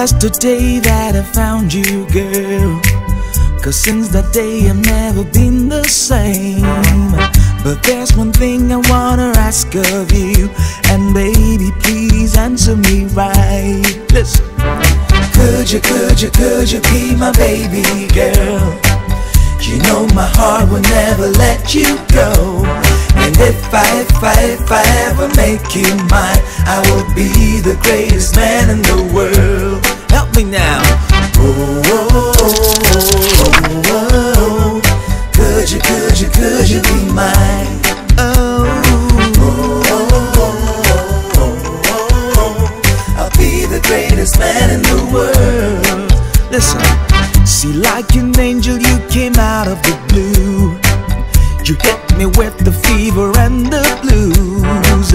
blessed the day that I found you, girl. Cause since that day I've never been the same. But there's one thing I wanna ask of you. And baby, please answer me right. Listen. Could you, could you, could you be my baby girl? You know my heart will never let you go. And if I, if I, if I ever make you mine, I will be the greatest man in the world. Help me now. Oh, oh, oh, oh, oh. Could you, could you, could you be mine? Oh. I'll be the greatest man in the world. Listen, see, like an angel, you came out of the blue. You hit me with the fever and the blues.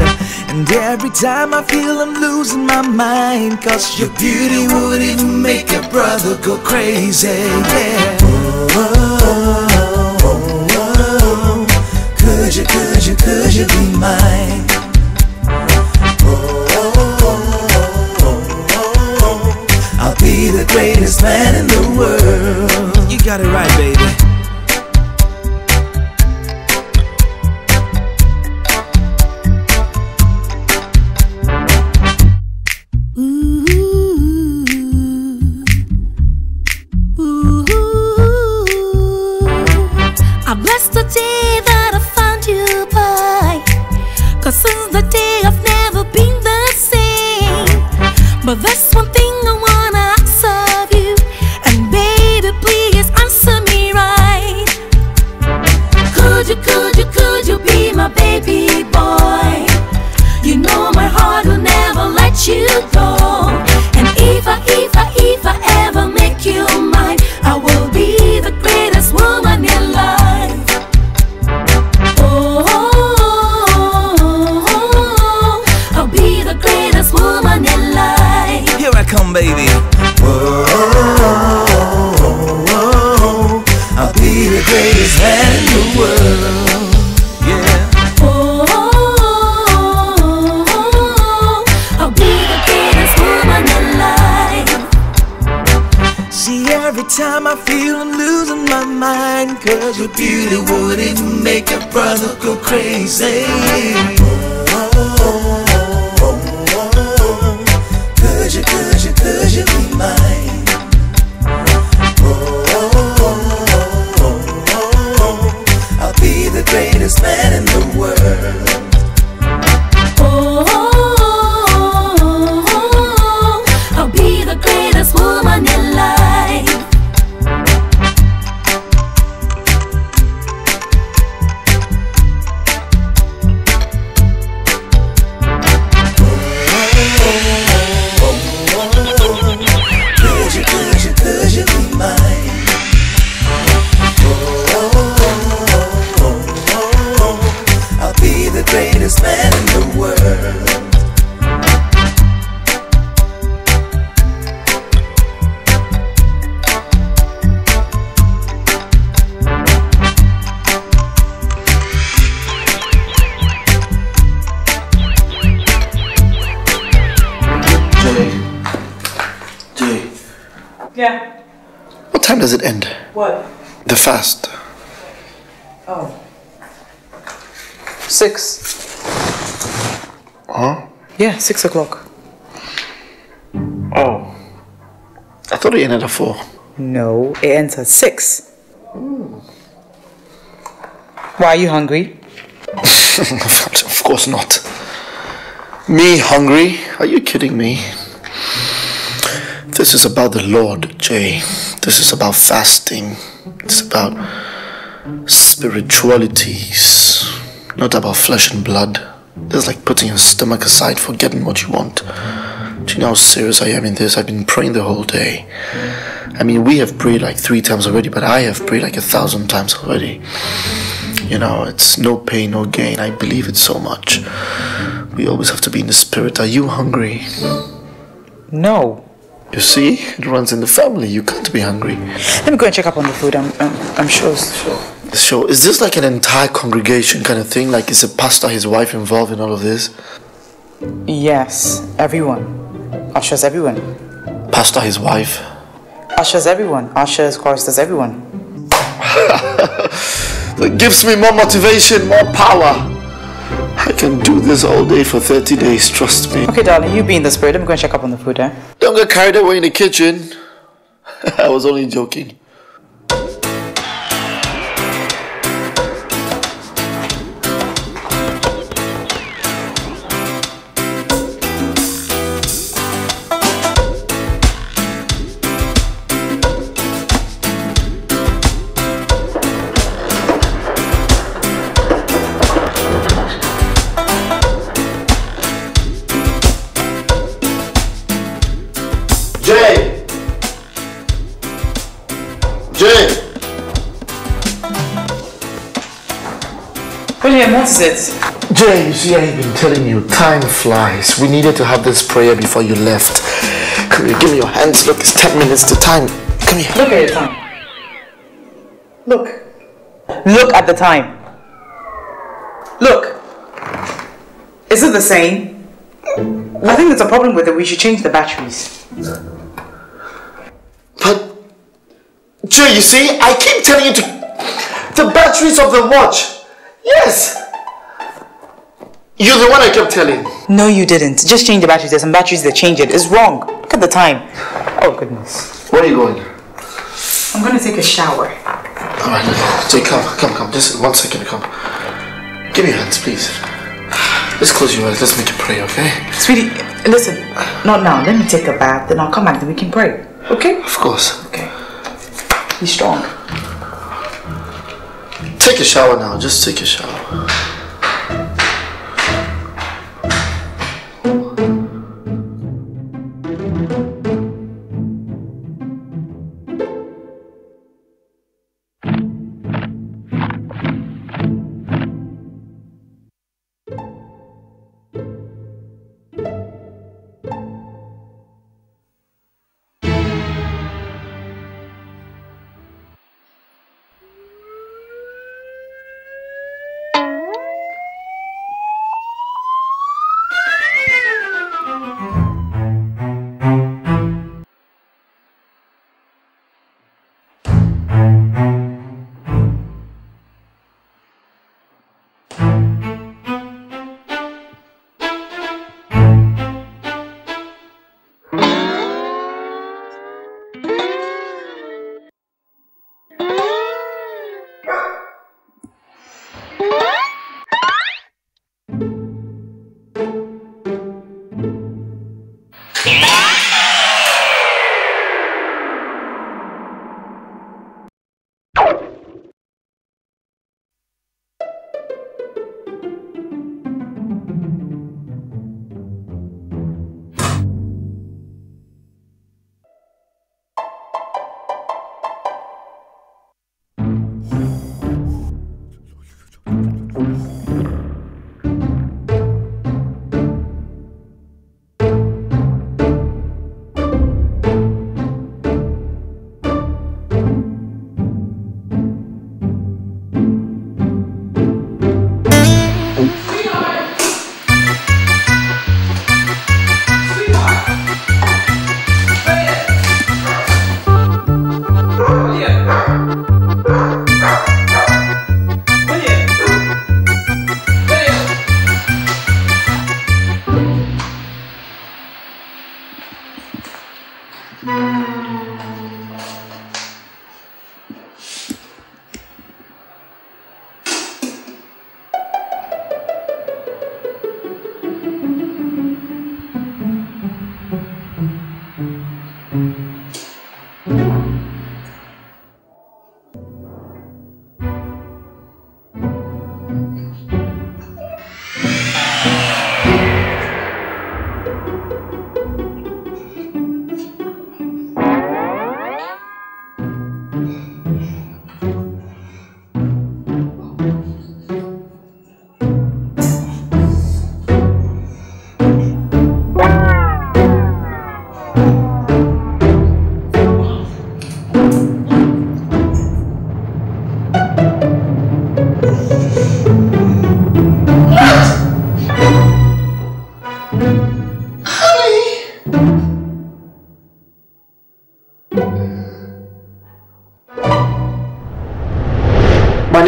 And every time I feel I'm losing my mind, cause your beauty would even make a brother go crazy. Yeah. Oh, oh, oh, oh. Could you, could you, could you be mine? I'll be the greatest man in the world. You got it right, baby. Brother go crazy. Could Yeah, six o'clock. Oh. I thought it ended at four. No, it ends at six. Why are you hungry? of course not. Me hungry? Are you kidding me? This is about the Lord, Jay. This is about fasting. It's about spiritualities, not about flesh and blood. Is like putting your stomach aside for getting what you want. Do you know how serious I am in this? I've been praying the whole day. I mean, we have prayed like three times already, but I have prayed like a thousand times already. You know, it's no pain, no gain. I believe it so much. We always have to be in the spirit. Are you hungry? No. You see, it runs in the family. You can't be hungry. Let me go and check up on the food. I'm, I'm, I'm sure. sure. So, is this like an entire congregation kind of thing? Like, is a pastor, his wife involved in all of this? Yes, everyone. Ushers, everyone. pastor his wife? Ushers everyone. Ushers, choristers, everyone. That gives me more motivation, more power. I can do this all day for 30 days, trust me. Okay, darling, you be in the spirit. Let me go and check up on the food, eh? Don't get carried away in the kitchen. I was only joking. Is it? Jay, you see, I've been telling you, time flies. We needed to have this prayer before you left. Come here, give me your hands. Look, it's 10 minutes to time. Come here. Look at your time. Look. Look at the time. Look. Is it the same? I think there's a problem with it. We should change the batteries. But, Jay, you see, I keep telling you to. The batteries of the watch. Yes! You're the one I kept telling. No, you didn't. Just change the batteries. There's some batteries that change it. It's wrong. Look at the time. Oh, goodness. Where are you going? I'm going to take a shower. Alright, Jay, come, come, come. Just one second, come. Give me your hands, please. Let's close your eyes. Let's make a prayer, okay? Sweetie, listen. Not now. Let me take a bath. Then I'll come back. Then we can pray. Okay? Of course. Okay. Be strong. Take a shower now. Just take a shower.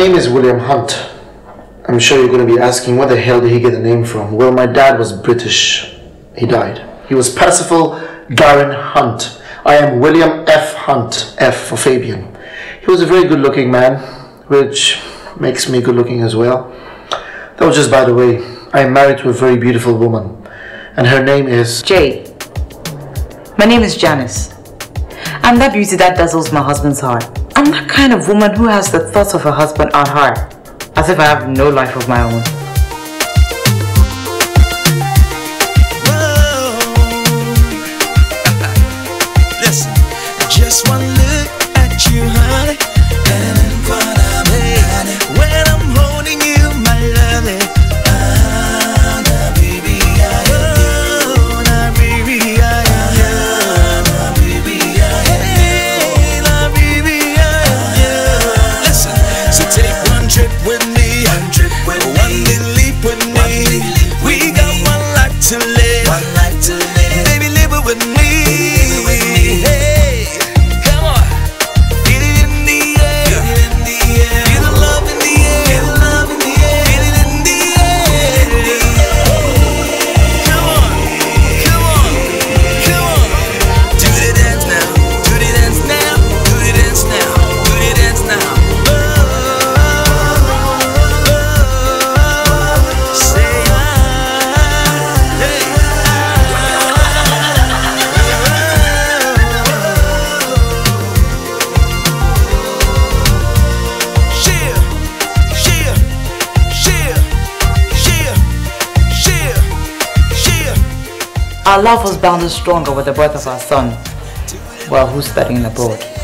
Name is William Hunt. I'm sure you're going to be asking where the hell did he get the name from? Well, my dad was British. He died. He was Percival Darren Hunt. I am William F. Hunt, F for Fabian. He was a very good looking man, which makes me good looking as well. That was just by the way. I am married to a very beautiful woman, and her name is. Jay. My name is Janice. I'm that beauty that dazzles my husband's heart. I'm that kind of woman who has the thoughts of her husband on her, as if I have no life of my own. Our love was bounded stronger with the birth of our son, while who's studying abroad.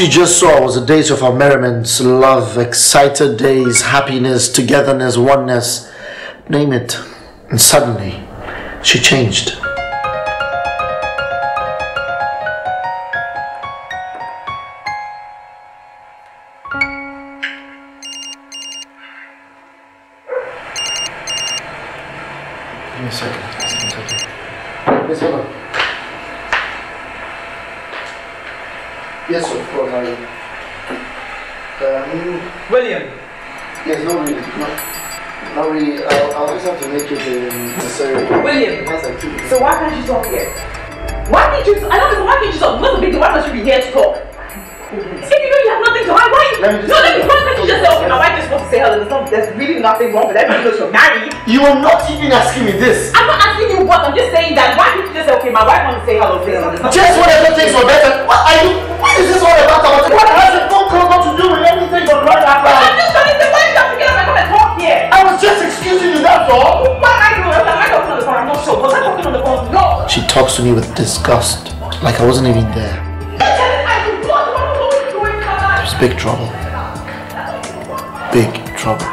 You just saw was the days of our merriment, love, excited days, happiness, togetherness, oneness, name it. And suddenly, she changed. Disgust, like I wasn't even there. I do not want to know what's going on. There's big trouble. Big trouble.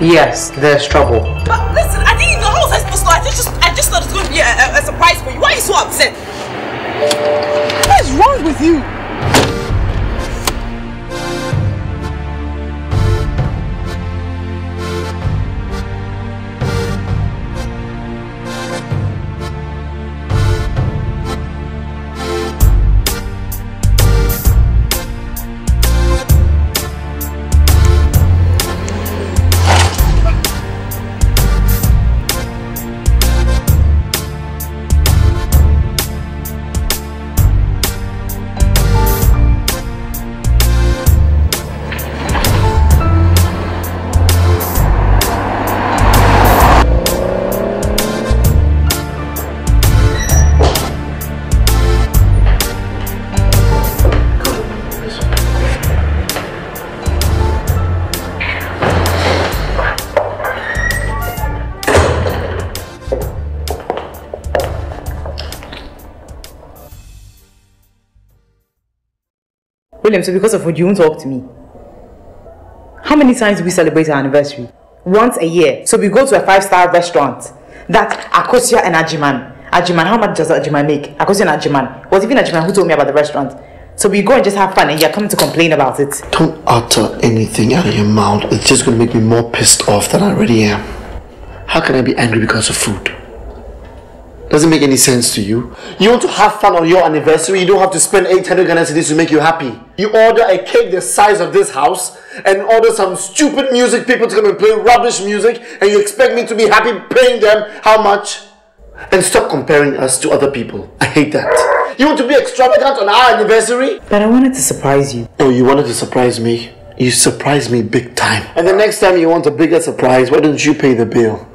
Yes, there's trouble. But listen, I didn't know how was I supposed to know? I just, I just thought it was going to be a, a, a surprise for you. Why are you so upset? What is wrong with you? So because of food, you won't talk to me. How many times do we celebrate our anniversary? Once a year. So we go to a five-star restaurant. That Akosia and Ajiman. Ajiman, how much does Ajiman make? Akosia and Ajiman. Was even Ajiman who told me about the restaurant. So we go and just have fun and you're coming to complain about it. Don't utter anything out of your mouth. It's just gonna make me more pissed off than I already am. How can I be angry because of food? Doesn't make any sense to you. You want to have fun on your anniversary, you don't have to spend 800 Ghana cedis to make you happy. You order a cake the size of this house and order some stupid music people to come and play rubbish music and you expect me to be happy paying them how much? And stop comparing us to other people. I hate that. You want to be extravagant on our anniversary? But I wanted to surprise you. Oh, you wanted to surprise me? You surprised me big time. And the next time you want a bigger surprise, why don't you pay the bill?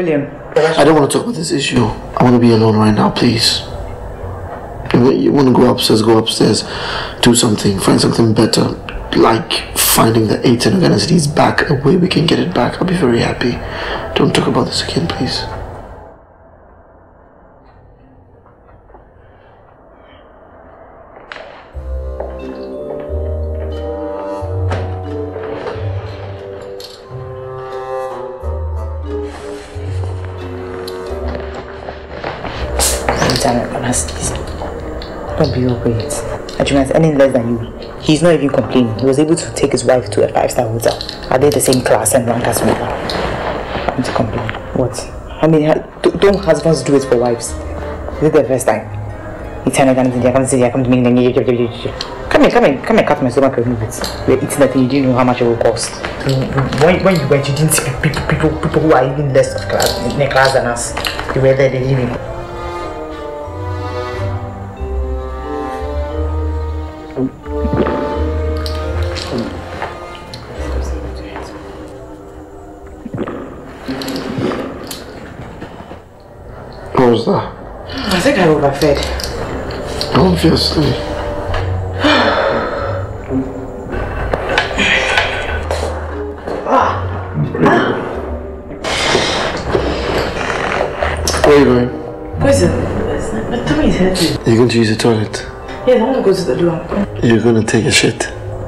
William, I don't want to talk about this issue. I want to be alone right now, please. You want to go upstairs, go upstairs, do something, find something better. Like finding the 8 and organicities back, a way we can get it back. I'll be very happy. Don't talk about this again, please. Earning less than you. He's not even complaining. He was able to take his wife to a five-star hotel. Are they the same class and rank as we are? I'm to complain. What? I mean, do- don't husbands do it for wives? Is it the first time? You me, come to come to come to me, come here, come here, come here, cut my stomach remove it. We're eating that thing, you didn't know how much it will cost. Mm, mm, mm. When, when you went, you didn't see people, people, people who are even less of class, in their class than us. You were there, they didn't even. Was that? I think I overfed. Obviously. Where are you going? Where's it? My tummy is hurting. You're going to use the toilet. Yes, I want to go to the loo. You're going to take a shit.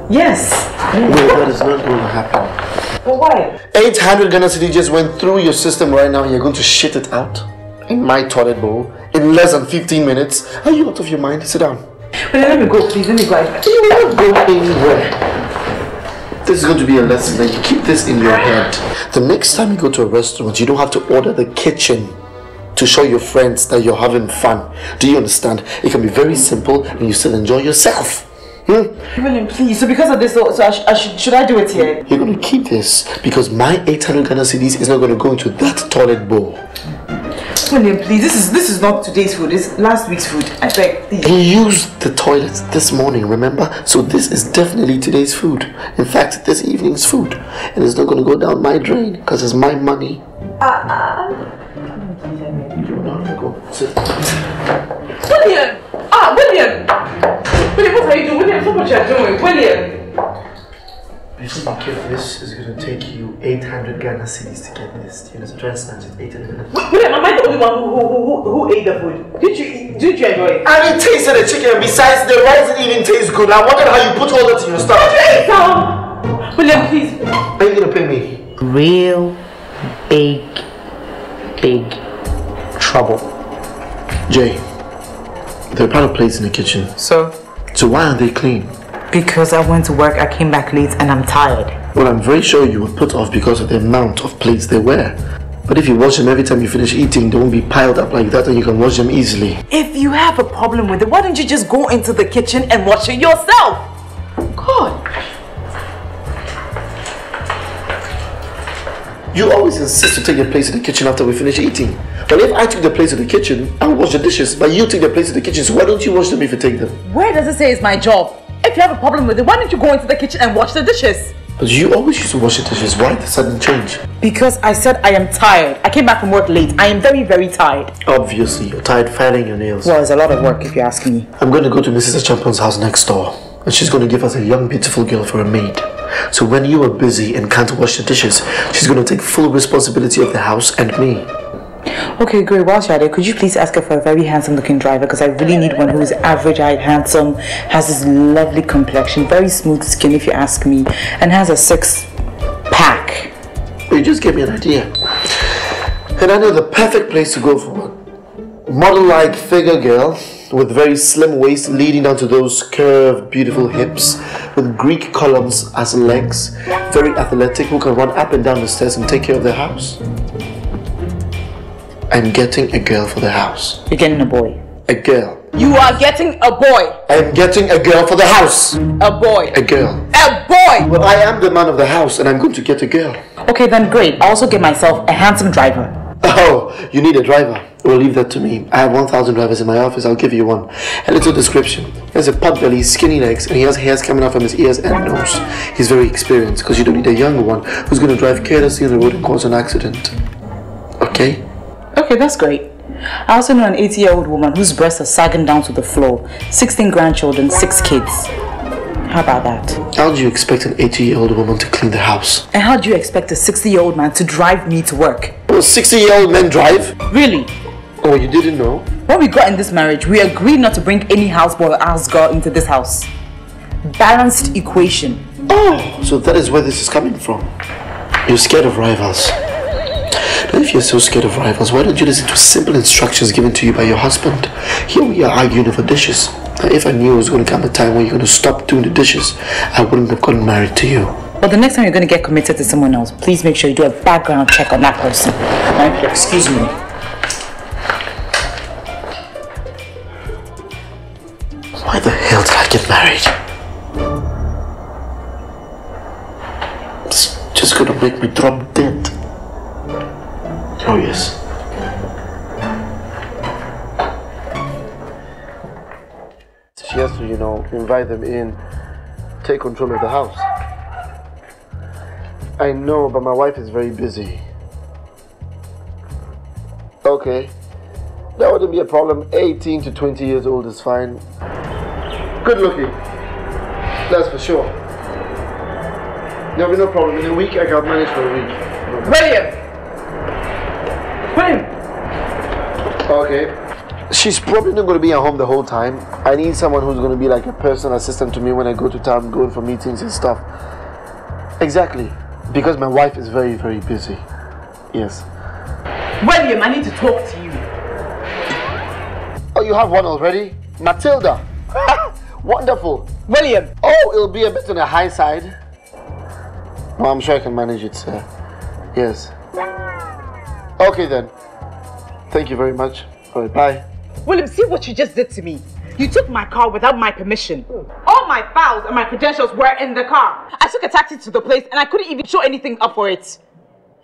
Yes. No, that is not going to happen. But why? 800 Ghana cedi just went through your system right now. You're going to shit it out in my toilet bowl in less than 15 minutes. Are you out of your mind? Sit down. But let me go, please. Let me go. You will not go anywhere. This is going to be a lesson that you keep this in your head. The next time you go to a restaurant, you don't have to order the kitchen to show your friends that you're having fun. Do you understand? It can be very simple and you still enjoy yourself. Hmm? William, please. So because of this, so, I, sh- I should should I do it here? You're going to keep this because my 800 Ghana cedis is not going to go into that toilet bowl. William, please. This is this is not today's food. It's last week's food. I beg, please. You used the toilet this morning, remember? So this is definitely today's food. In fact, this evening's food. And it's not going to go down my drain because it's my money. Uh, uh. You know, I'm gonna go sit. William! Ah, William! William, what are you doing? William, what you're doing. William! Before you get this, is going to take you 800 Ghana cedis to get this. Do you understand? Try and snatch it. 800 Ghana William, am I the only one who, who, who, who ate the food? Did you eat- did you enjoy it? And it tasted the chicken. Besides, the rice didn't even taste good. I wondered how you put all that in your stomach. Hey, Sam! William, please. Are you going to pay me? real big, big trouble. Jay, there are a pile of plates in the kitchen. So? So why aren't they clean? Because I went to work, I came back late, and I'm tired. Well, I'm very sure you were put off because of the amount of plates they wear. But if you wash them every time you finish eating, they won't be piled up like that and you can wash them easily. If you have a problem with it, why don't you just go into the kitchen and wash it yourself? God. You always insist to take the place in the kitchen after we finish eating. But if I took the place in the kitchen, I'll wash the dishes. But you take the place in the kitchen, so why don't you wash them if you take them? Where does it say it's my job? If you have a problem with it, why don't you go into the kitchen and wash the dishes? But you always used to wash the dishes. Why the sudden change? Because I said I am tired. I came back from work late. I am very, very tired. Obviously, you're tired filing your nails. Well, it's a lot of work if you ask me. I'm going to go to Mrs. Champion's house next door, and she's going to give us a young, beautiful girl for a maid. So when you are busy and can't wash the dishes, she's going to take full responsibility of the house and me. Okay, great. While Shade, could you please ask her for a very handsome looking driver? Because I really need one who is average height, handsome, has this lovely complexion, very smooth skin if you ask me, and has a six pack. You just gave me an idea. And I know the perfect place to go for one. Model like figure girl with very slim waist leading down to those curved, beautiful hips, with Greek columns as legs, very athletic, who can run up and down the stairs and take care of the house. I'm getting a girl for the house. You're getting a boy. A girl. You are getting a boy. I'm getting a girl for the house. A boy. A girl. A boy. Well, I am the man of the house and I'm going to get a girl. Okay, then great. I also get myself a handsome driver. Oh, you need a driver. Well, leave that to me. I have 1,000 drivers in my office. I'll give you one. A little description. He has a pot belly, skinny legs, and he has hairs coming out from his ears and nose. He's very experienced because you don't need a younger one who's going to drive carelessly on the road and cause an accident. Okay? Okay, that's great. I also know an 80 year old woman whose breasts are sagging down to the floor, 16 grandchildren, 6 kids. How about that? How do you expect an 80 year old woman to clean the house? And how do you expect a 60 year old man to drive me to work? Well, 60 year old men drive? Really? Oh, you didn't know? When we got in this marriage, we agreed not to bring any houseboy or house girl into this house. Balanced equation. Oh, so that is where this is coming from. You're scared of rivals. If you're so scared of rivals, why don't you listen to simple instructions given to you by your husband? Here we are arguing over dishes. Now, if I knew it was going to come a time when you're going to stop doing the dishes, I wouldn't have gotten married to you. But the next time you're going to get committed to someone else, please make sure you do a background check on that person. Excuse me. Why the hell did I get married? It's just going to make me drop dead. Oh, yes. She has to, you know, invite them in, take control of the house. I know, but my wife is very busy. Okay. That wouldn't be a problem. 18 to 20 years old is fine. Good looking. That's for sure. There'll be no problem. In a week, I can manage for a week. William! She's probably not going to be at home the whole time. I need someone who's going to be like a personal assistant to me when I go to town, going for meetings and stuff. Exactly. Because my wife is very, very busy. Yes. William, I need to talk to you. Oh, you have one already? Matilda. Wonderful. William. Oh, it'll be a bit on the high side. Well, I'm sure I can manage it, sir. Yes. Okay then. Thank you very much. All right, bye. William, see what you just did to me. You took my car without my permission. All my files and my credentials were in the car. I took a taxi to the place and I couldn't even show anything up for it.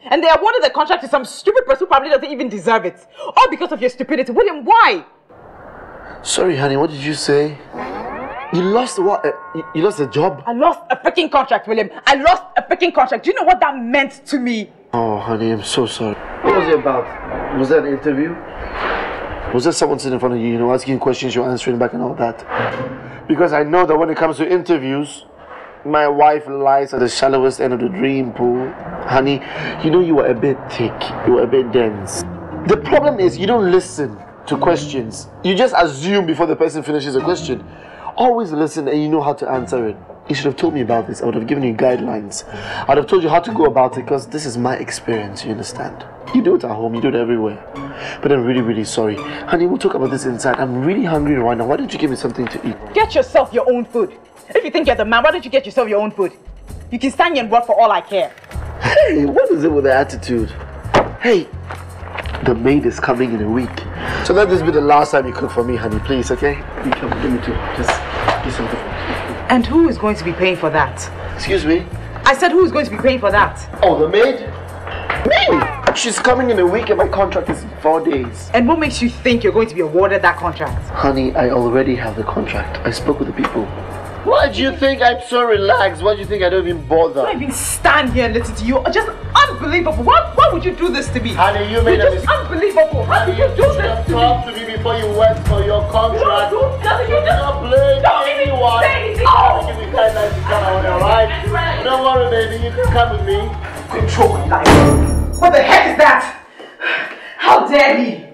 And they awarded the contract to some stupid person who probably doesn't even deserve it. All because of your stupidity. William, why? Sorry, honey. What did you say? You lost what? Uh, you- you lost a job? I lost a freaking contract, William. I lost a freaking contract. Do you know what that meant to me? Oh, honey, I'm so sorry. What was it about? Was that an interview? Was there someone sitting in front of you, you know, asking questions, you're answering back and all that? Because I know that when it comes to interviews, my wife lies at the shallowest end of the dream pool. Honey, you know you are a bit thick, you are a bit dense. The problem is you don't listen to questions. You just assume before the person finishes a question. Always listen and you know how to answer it. You should have told me about this. I would have given you guidelines. I'd have told you how to go about it because this is my experience, you understand? You do it at home, you do it everywhere. But I'm really, really sorry. Honey, we'll talk about this inside. I'm really hungry right now. Why don't you give me something to eat? Get yourself your own food. If you think you're the man, why don't you get yourself your own food? You can stand here and work for all I care. Hey, what is it with the attitude? Hey, the maid is coming in a week. So let this be the last time you cook for me, honey, please, okay? You come, give me two. Just do something for me. And who is going to be paying for that? Excuse me? I said who is going to be paying for that? Oh, the maid? Me! She's coming in a week and my contract is in four days. And what makes you think you're going to be awarded that contract? Honey, I already have the contract. I spoke with the people. Why do you think I'm so relaxed? Why do you think I don't even bother? I even stand here and listen to you. Just unbelievable. Why, why would you do this to me? Honey, you made You're a mistake. unbelievable. How could you you do this to me? talked to me before you went for your contract. You don't do nothing. You just Don't blame don't even anyone. say anything. I'll give oh! you guidelines to come out, alright? Don't worry, baby. You can come with me. control my life. What the heck is that? How dare he?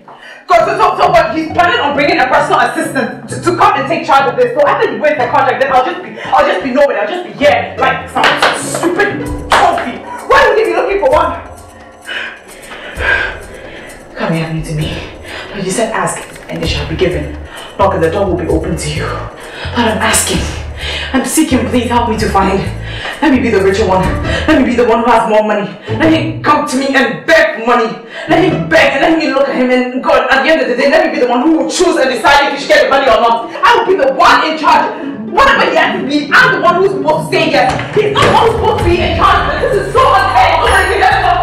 Because so, so, so what? He's planning on bringing a personal assistant to, to come and take charge of this. So after he wins the contract, then I'll just be, I'll just be nowhere. I'll just be here like some stupid trophy. Why would he be looking for one? Come here, me to me. But you said ask, and it shall be given. Knock, and the door will be open to you. But I'm asking. I'm seeking, please help me to find. Let me be the richer one. Let me be the one who has more money. Let him come to me and beg money. Let him beg and let me look at him and God, at the end of the day, let me be the one who will choose and decide if he should get the money or not. I will be the one in charge. Whatever he has to be, I'm the one who's supposed to say yes. He's not the one who's supposed to be in charge. This is so unfair. Oh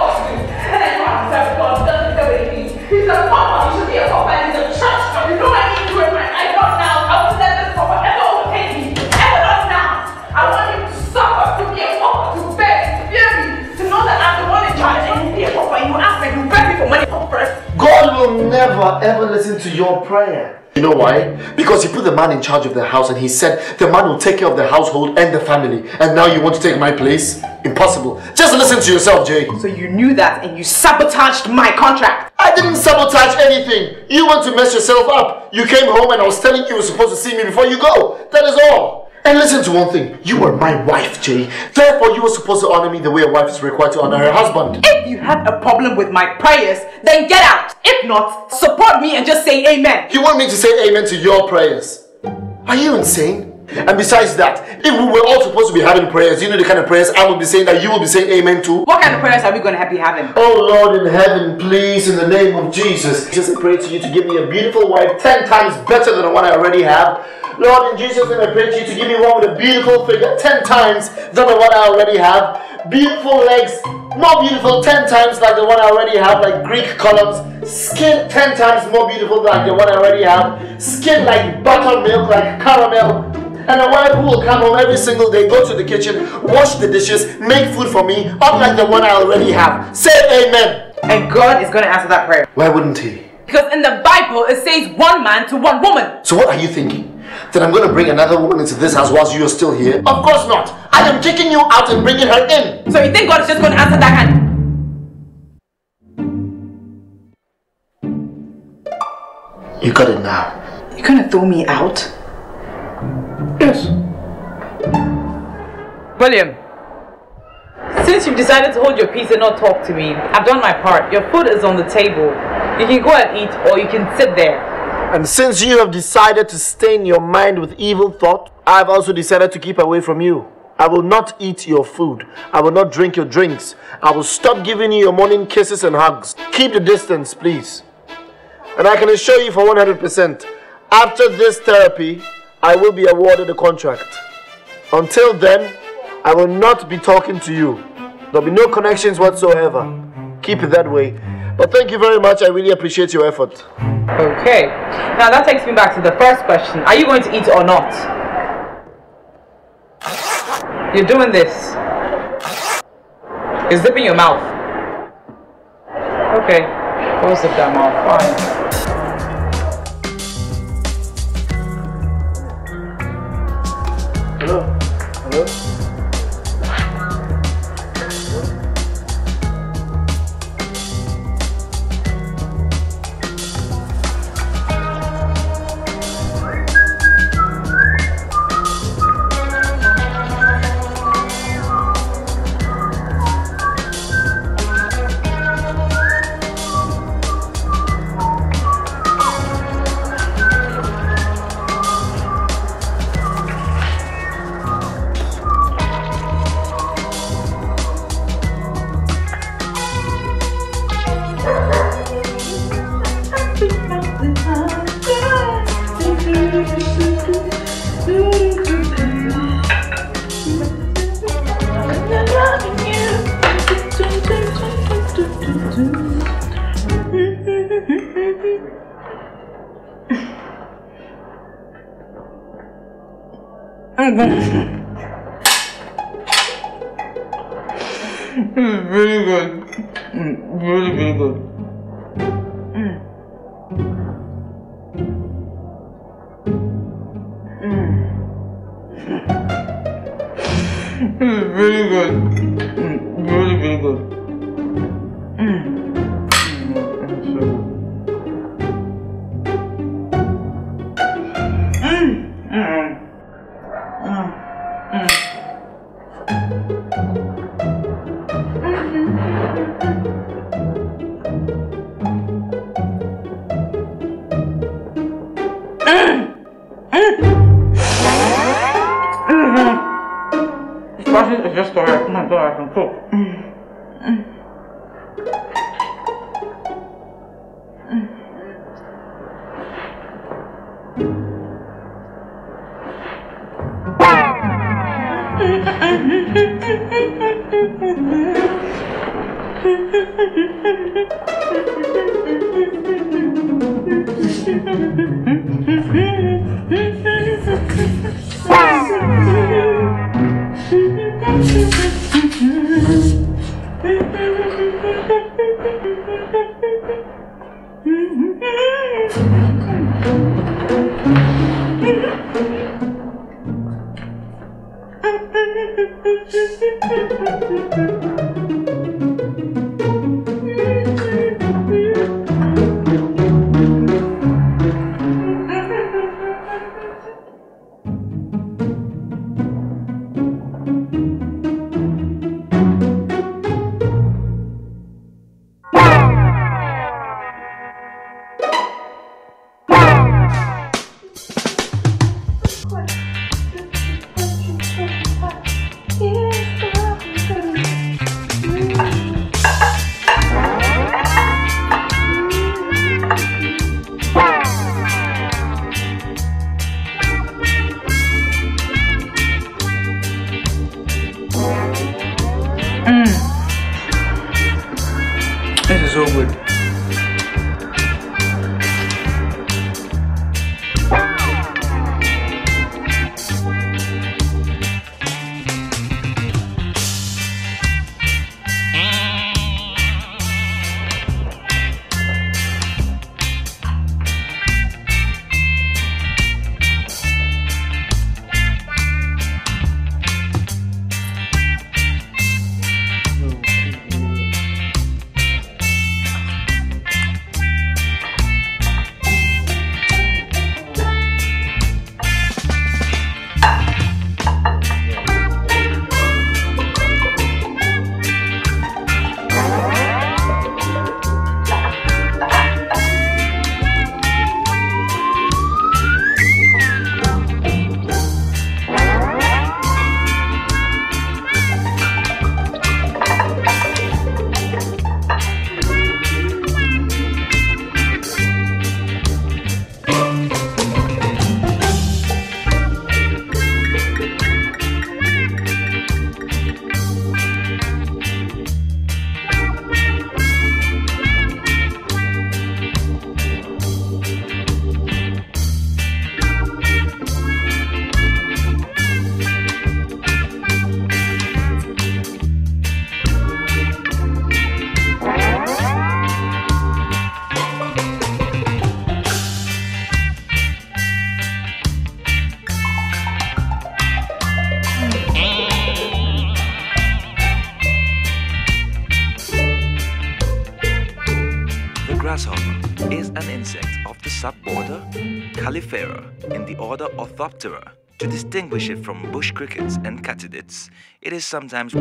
will never ever listen to your prayer. You know why? Because he put the man in charge of the house and he said the man will take care of the household and the family. And now you want to take my place? Impossible. Just listen to yourself, Jay. So you knew that, and you sabotaged my contract. I didn't sabotage anything. You want to mess yourself up. You came home and I was telling you you were supposed to see me before you go. That is all. And listen to one thing. You were my wife, Jay. Therefore, you were supposed to honor me the way a wife is required to honor her husband. If you have a problem with my prayers, then get out. If not, support me and just say amen. You want me to say amen to your prayers? Are you insane? And besides that, if we were all supposed to be having prayers, you know the kind of prayers I will be saying that you will be saying amen to? What kind of prayers are we going to have be having? Oh Lord in heaven, please, in the name of Jesus, I pray to you to give me a beautiful wife ten times better than the one I already have. Lord, in Jesus' name, I pray to you to give me one with a beautiful figure ten times than the one I already have. Beautiful legs, more beautiful ten times like the one I already have, like Greek columns. Skin ten times more beautiful like the one I already have. Skin like buttermilk, like caramel. And a wife who will come home every single day, go to the kitchen, wash the dishes, make food for me, unlike the one I already have. Say amen. And God is going to answer that prayer. Why wouldn't he? Because in the Bible, it says one man to one woman. So what are you thinking? That I'm going to bring another woman into this house whilst you are still here? Of course not. I am kicking you out and bringing her in. So you think God is just going to answer that kind? You got it now. You're gonna throw me out? Yes. William, since you've decided to hold your peace and not talk to me, I've done my part. Your food is on the table. You can go and eat or you can sit there. And since you have decided to stain your mind with evil thought, I've also decided to keep away from you. I will not eat your food. I will not drink your drinks. I will stop giving you your morning kisses and hugs. Keep the distance, please. And I can assure you for 100%, after this therapy, I will be awarded a contract. Until then, I will not be talking to you. There'll be no connections whatsoever. Keep it that way. But thank you very much. I really appreciate your effort. Okay. Now that takes me back to the first question. Are you going to eat or not? You're doing this. You're zipping your mouth. Okay. Close zip that mouth. Fine. Mm-hmm. Orthoptera. To distinguish it from bush crickets and katydids, it is sometimes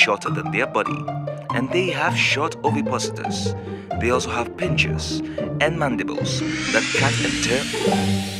shorter than their body, and they have short ovipositors. They also have pinchers and mandibles that cut and tear.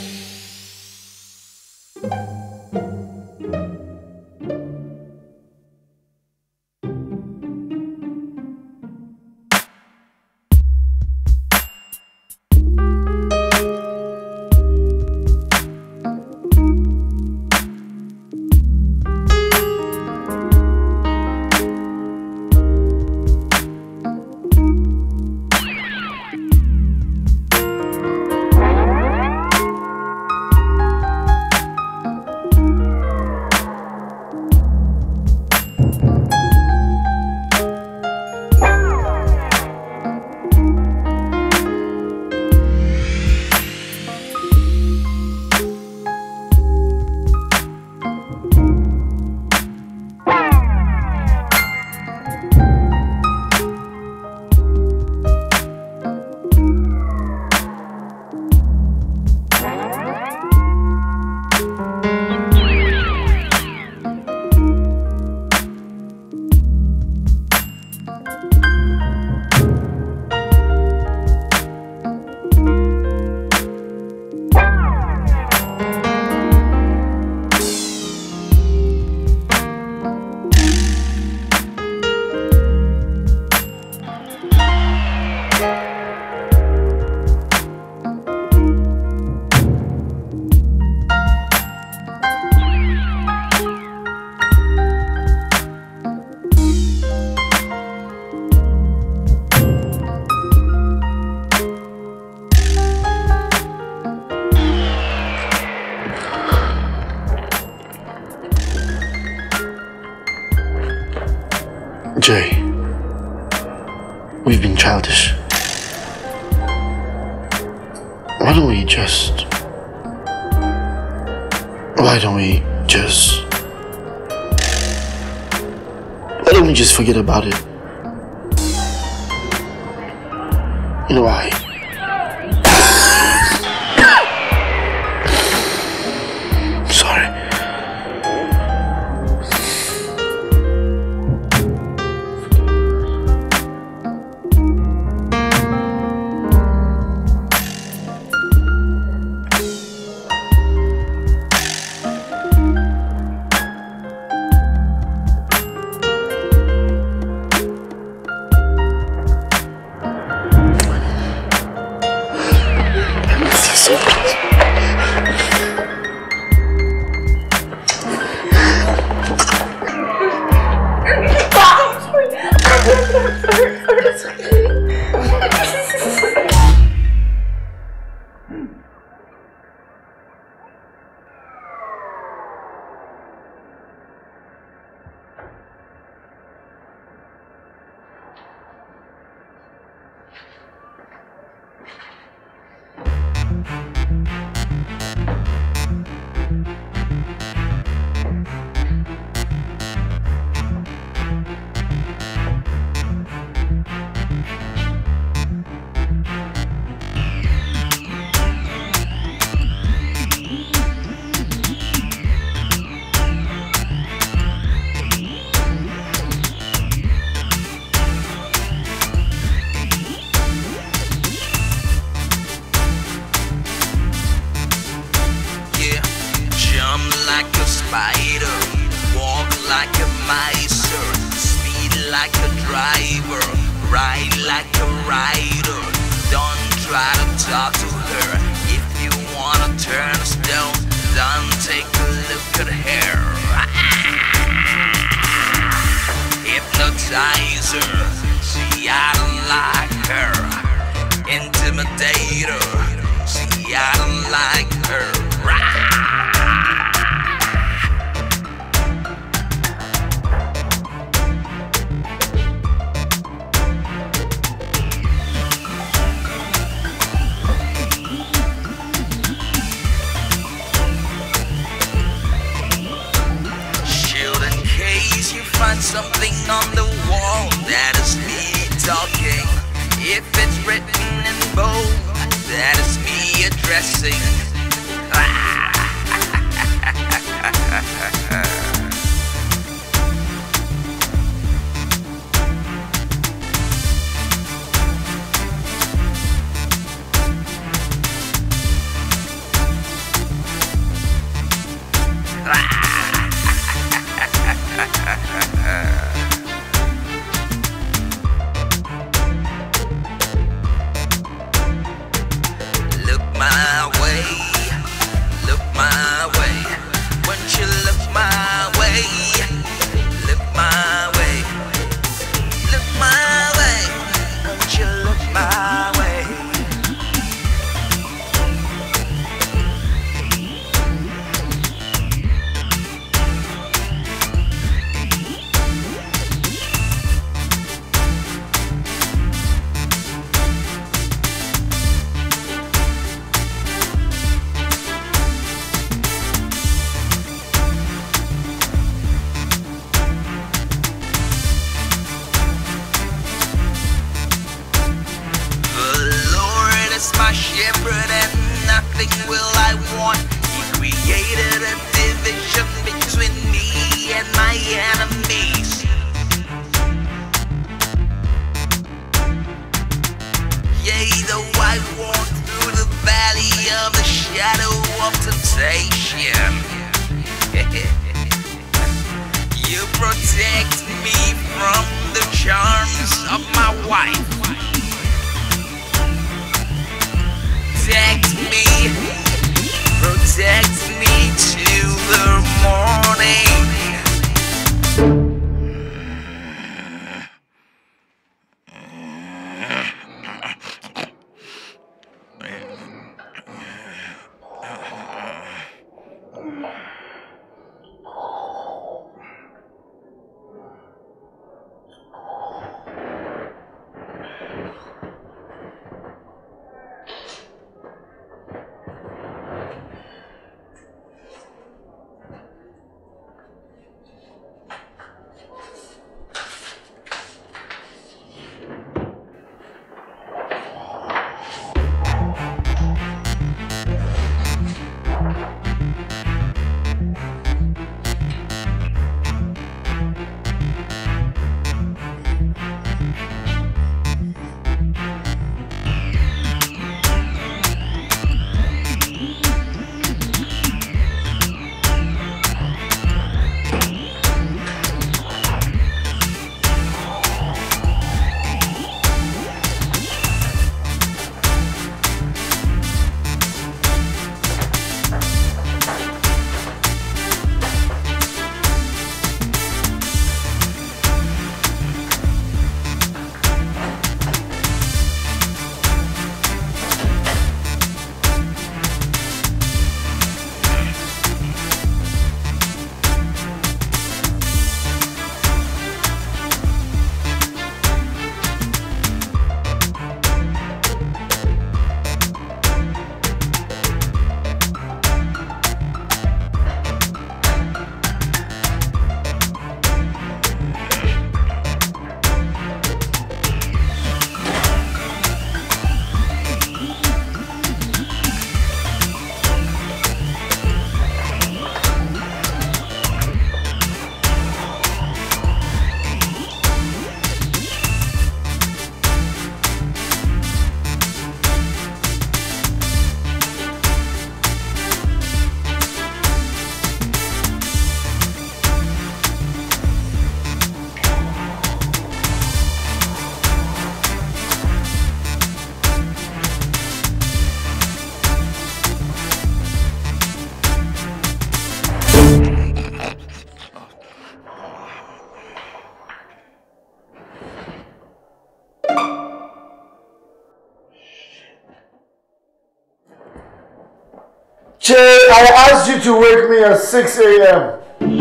I asked you to wake me at 6 a.m.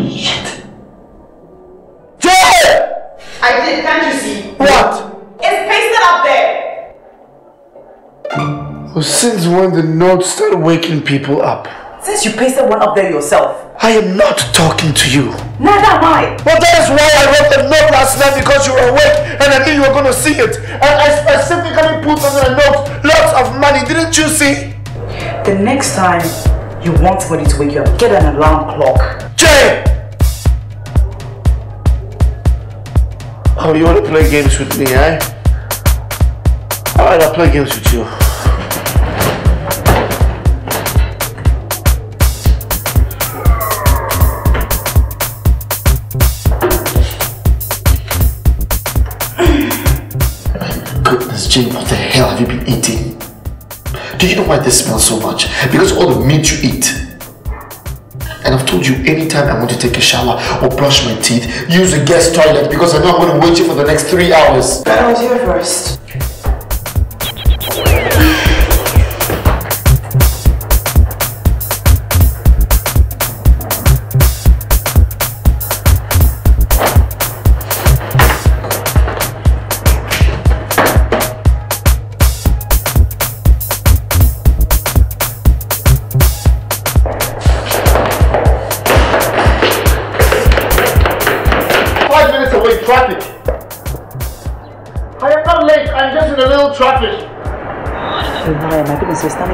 Shit! Jay! I did, can't you see? What? It's pasted up there. Well, since when did notes start waking people up? Since you pasted one up there yourself. I am not talking to you. Neither am I. Well, that is why I wrote the note last night because you were awake and I knew you were going to see it. And I specifically put on the note lots of money. Didn't you see? The next time you want somebody to wake you up, get an alarm clock. Jay! Oh, you want to play games with me, eh? Alright, I'll play games with you. Goodness, Jay, what the hell have you been eating? Do you know why this smells so much? Because all the meat you eat. And I've told you anytime I want to take a shower or brush my teeth, use the guest toilet because I know I'm going to wait you for the next three hours. But I was here first.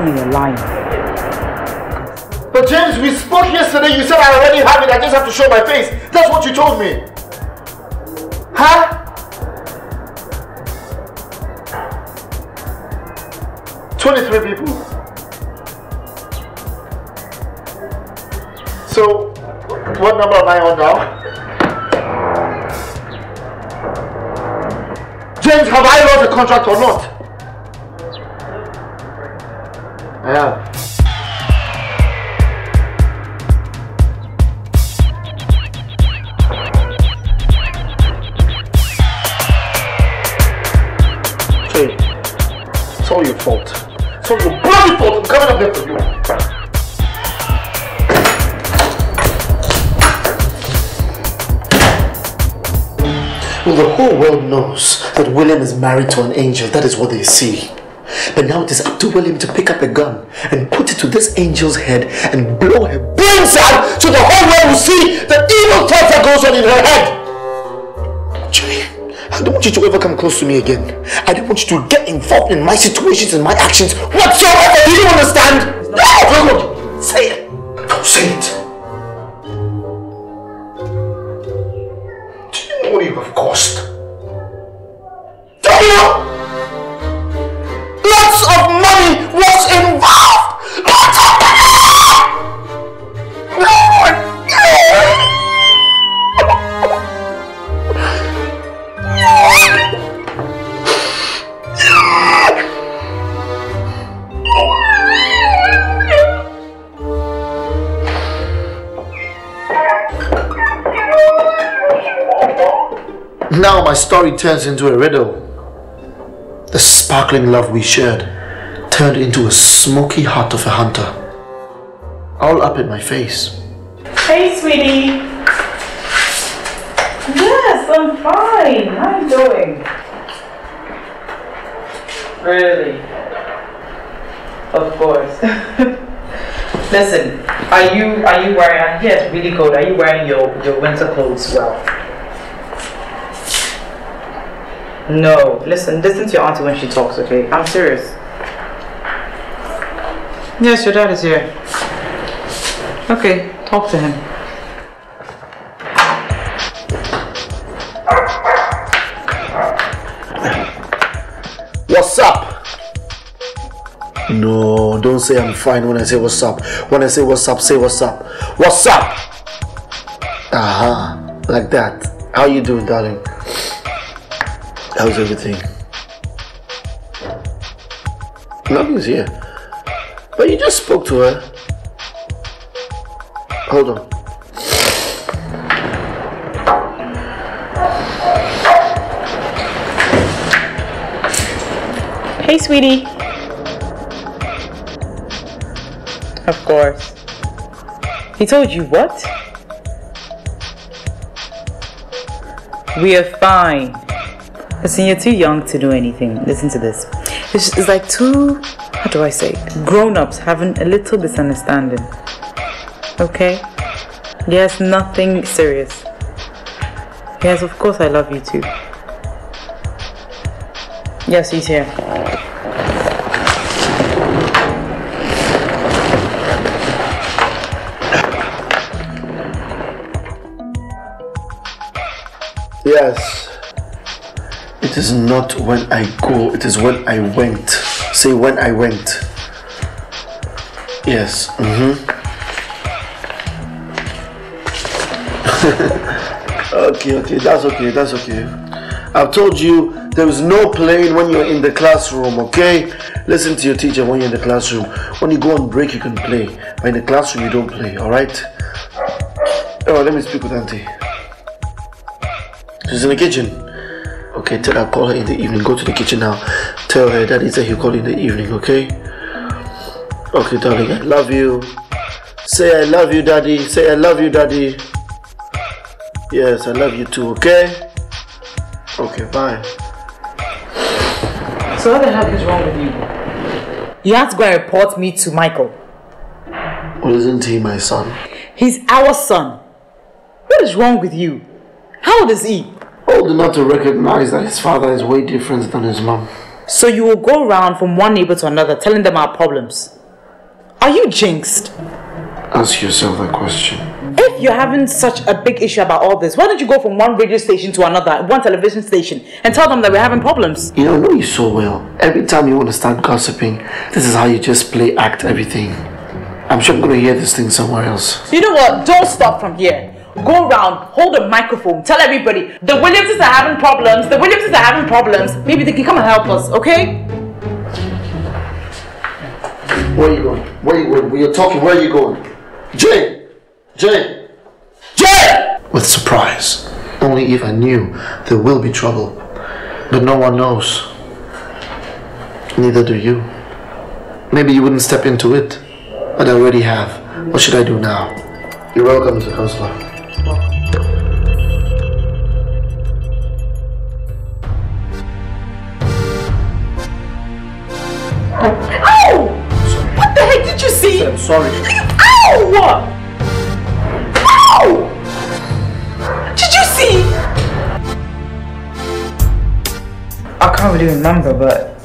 In your line. But James, we spoke yesterday, you said I already have it, I just have to show my face. That's what you told me. Huh? Twenty-three people. So, what number am I on now? James, have I lost the contract or not? Married to an angel. That is what they see. But now it is up to William to pick up a gun and put it to this angel's head and blow her brains out so the whole world will see the evil thought that goes on in her head. Jay, I don't want you to ever come close to me again. I don't want you to get involved in my situations and my actions whatsoever. Do you understand? Into a riddle. The sparkling love we shared turned into a smoky heart of a hunter. All up in my face. Hey, sweetie. Yes, I'm fine. How are you doing? Really? Of course. Listen, are you are you wearing? Here it's really cold. Are you wearing your your winter clothes well? No. Listen, listen to your auntie when she talks. Okay, I'm serious. Yes, your dad is here. Okay, talk to him. What's up? No, don't say I'm fine when I say what's up. When I say what's up, say what's up. What's up? Uh-huh. Like that. How you doing, darling? How's everything? Nothing's here. But you just spoke to her. Hold on. Hey, sweetie. Of course. He told you what? We are fine. Listen, you're too young to do anything. Listen to this. It's, it's like two, how do I say, grown ups having a little misunderstanding. Okay? Yes, nothing serious. Yes, of course, I love you too. Yes, he's here. Yes. It is not when I go, it is when I went. Say when I went. Yes. Mm-hmm. okay, okay, that's okay, that's okay. I've told you there is no playing when you're in the classroom, okay? Listen to your teacher when you're in the classroom. When you go on break, you can play. But in the classroom, you don't play, alright? Oh, let me speak with Auntie. She's in the kitchen. Okay, tell her call her in the evening. Go to the kitchen now. Tell her daddy said he'll call in the evening, okay? Okay, darling, I love you. Say I love you, daddy. Say I love you, daddy. Yes, I love you too, okay? Okay, bye. So what the heck is wrong with you? You have to go and report me to Michael. Well, isn't he my son? He's our son. What is wrong with you? How old is he? Old enough to recognize that his father is way different than his mom. So you will go around from one neighbor to another telling them our problems. Are you jinxed? Ask yourself that question. If you're having such a big issue about all this, why don't you go from one radio station to another, one television station, and tell them that we're having problems? You know, I know you so well. Every time you want to start gossiping, this is how you just play act everything. I'm sure I'm going to hear this thing somewhere else. You know what? Don't stop from here. Go around, hold a microphone, tell everybody the Williamses are having problems, the Williamses are having problems. Maybe they can come and help us, okay? Where are you going? Where are you going? You're talking, where are you going? Jay! Jay! Jay! With surprise. Only if I knew there will be trouble. But no one knows. Neither do you. Maybe you wouldn't step into it. But I already have. What should I do now? You're welcome, Mr. Counselor. Ow! What the heck did you see? I'm sorry. Ow! Ow! Did you see? I can't really remember, but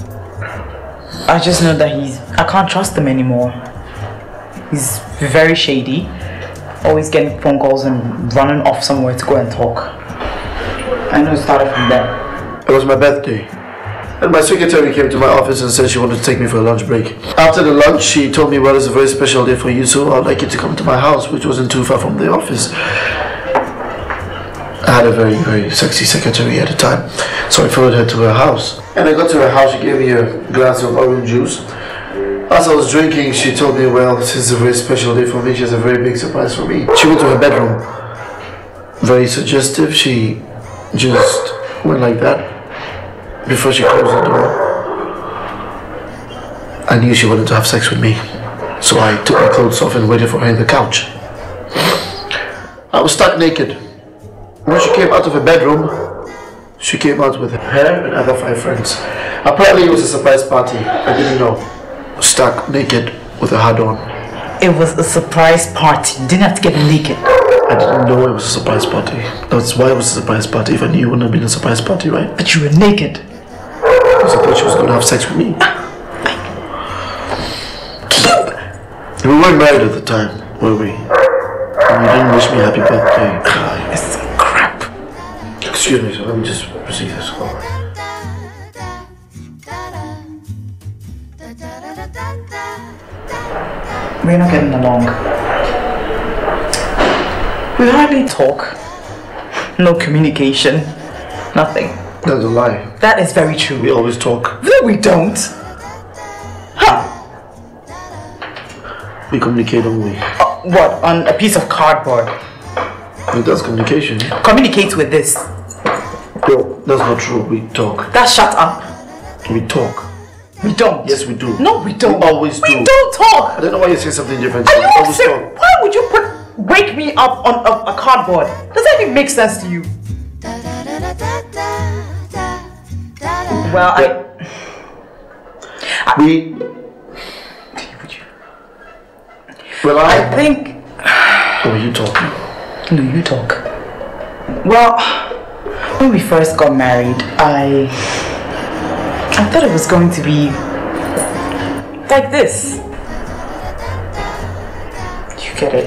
I just know that he's. I can't trust him anymore. He's very shady, always getting phone calls and running off somewhere to go and talk. I know it started from there. It was my birthday. And my secretary came to my office and said she wanted to take me for a lunch break. After the lunch, she told me, well, it's a very special day for you, so I'd like you to come to my house, which wasn't too far from the office. I had a very, very sexy secretary at the time, so I followed her to her house. And I got to her house, she gave me a glass of orange juice. As I was drinking, she told me, well, this is a very special day for me, she has a very big surprise for me. She went to her bedroom. Very suggestive, she just went like that before she closed the door. I knew she wanted to have sex with me, so I took my clothes off and waited for her in the couch. I was stuck naked. When she came out of her bedroom, she came out with her and other five friends. Apparently, it was a surprise party. I didn't know. Stuck naked with a hard on. It was a surprise party. You didn't have to get naked. I didn't know it was a surprise party. That's why it was a surprise party. If I knew it wouldn't have been a surprise party, right? But you were naked. Because I thought she was going to have sex with me. We weren't married at the time, were we? And you didn't wish me happy birthday. This crap. Excuse me, so let me just receive this call. We're not getting along. We hardly talk. No communication. Nothing. That's a lie. That is very true. We always talk. No, we don't. Huh? We communicate, we? Uh, what? On a piece of cardboard. But that's communication. Communicate with this. No, that's not true. We talk. That shut up. We talk. We don't. Yes, we do. No, we don't. We always We do. don't talk. I don't know why you say something different. Are We you always upset? talk. Why would you put wake me up on a, a cardboard? Does that even make sense to you? Well, I. We. Well, I I. think. Oh, you talk. No, you talk. Well, when we first got married, I. I thought it was going to be. like this. You get it?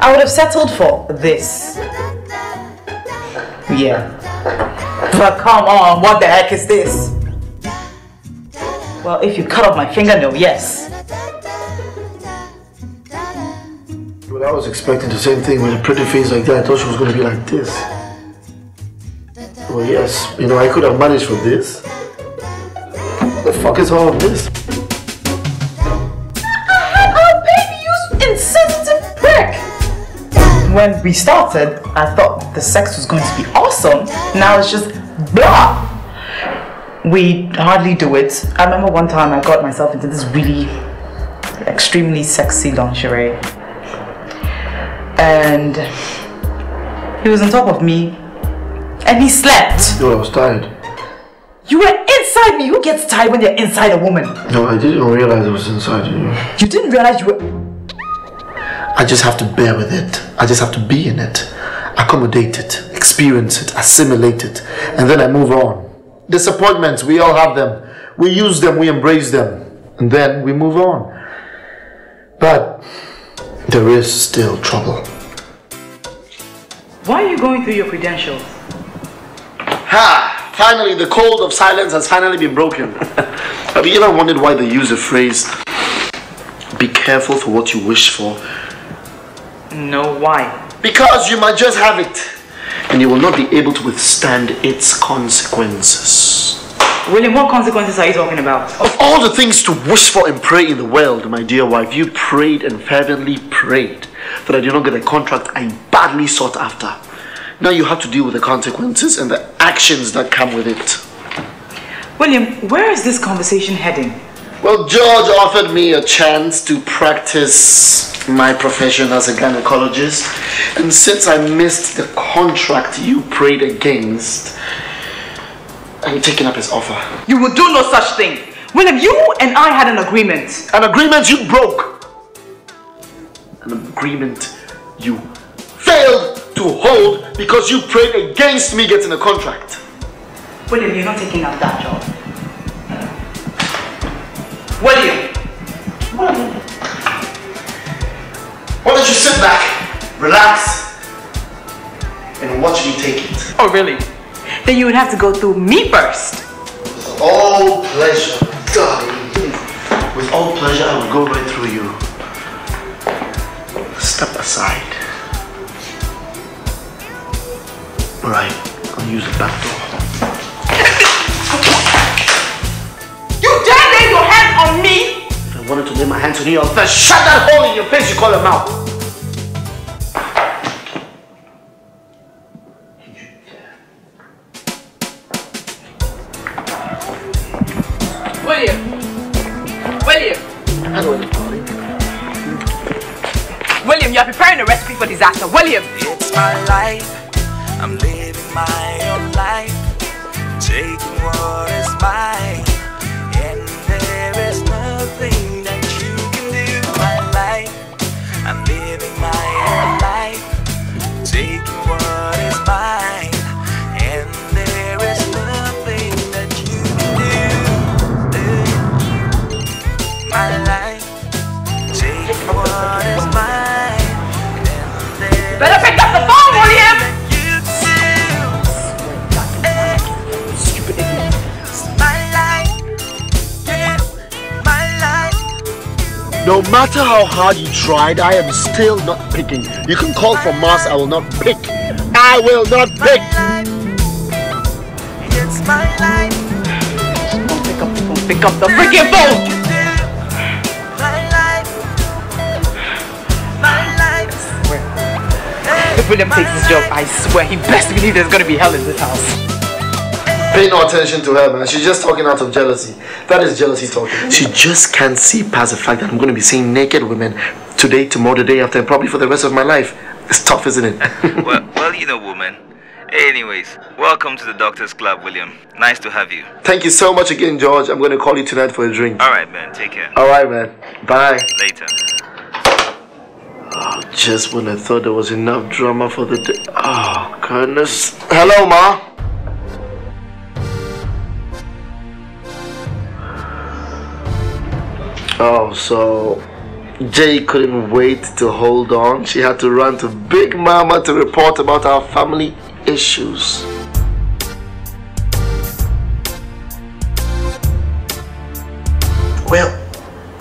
I would have settled for this. Yeah. But come on, what the heck is this? Well, if you cut off my fingernail, yes. Well, I was expecting the same thing with a pretty face like that. I thought she was going to be like this. Well, yes, you know, I could have managed for this. What the fuck is all of this? Oh, baby, you insensitive prick! When we started, I thought the sex was going to be awesome. Now it's just blah. We hardly do it. I remember one time I got myself into this really extremely sexy lingerie. And he was on top of me and he slept. No, I was tired. You were inside me. Who gets tired when they're inside a woman? No, I didn't realize it was inside you. You didn't realize you were. I just have to bear with it. I just have to be in it, accommodate it, experience it, assimilate it, and then I move on. Disappointments, we all have them. We use them, we embrace them, and then we move on. But there is still trouble. Why are you going through your credentials? Ha! Finally, the code of silence has finally been broken. Have you ever wondered why they use the phrase, be careful for what you wish for? No, why? Because you might just have it, and you will not be able to withstand its consequences. William, what consequences are you talking about? Of all the things to wish for and pray in the world, my dear wife, you prayed and fervently prayed that I did not get a contract I badly sought after. Now you have to deal with the consequences and the actions that come with it. William, where is this conversation heading? Well, George offered me a chance to practice my profession as a gynecologist, and since I missed the contract you prayed against, I'm taking up his offer. You will do no such thing. William, you and I had an agreement. An agreement you broke. An agreement you failed to hold because you prayed against me getting a contract. William, you're not taking up that job. William! Why don't you sit back, relax, and watch me take it? Oh, really? Then you would have to go through me first. With all pleasure, darling. With all pleasure, I will go right through you. Step aside. Alright, I'll use the back door. On me? If I wanted to lay my hands on you, I'll first shut that hole in your face you call a mouth. William! William! Hello, darling. William, you are preparing a recipe for disaster. William! No matter how hard you tried, I am still not picking. You can call from Mars, I will not pick. I will not pick. It's my life. Pick up the phone. Pick up the freaking phone! My life. My life. If William takes this job, I swear he best believe there's gonna be hell in this house. Pay no attention to her, man. She's just talking out of jealousy. That is jealousy talking. She just can't see past the fact that I'm going to be seeing naked women today, tomorrow, the day after, and probably for the rest of my life. It's tough, isn't it? well, well, you know, woman. Anyways, welcome to the Doctors Club, William. Nice to have you. Thank you so much again, George. I'm going to call you tonight for a drink. All right, man. Take care. All right, man. Bye. Later. Oh, just when I thought there was enough drama for the day. Oh, goodness. Hello, Ma. Oh, so Jay couldn't wait to hold on. She had to run to Big Mama to report about our family issues. Well,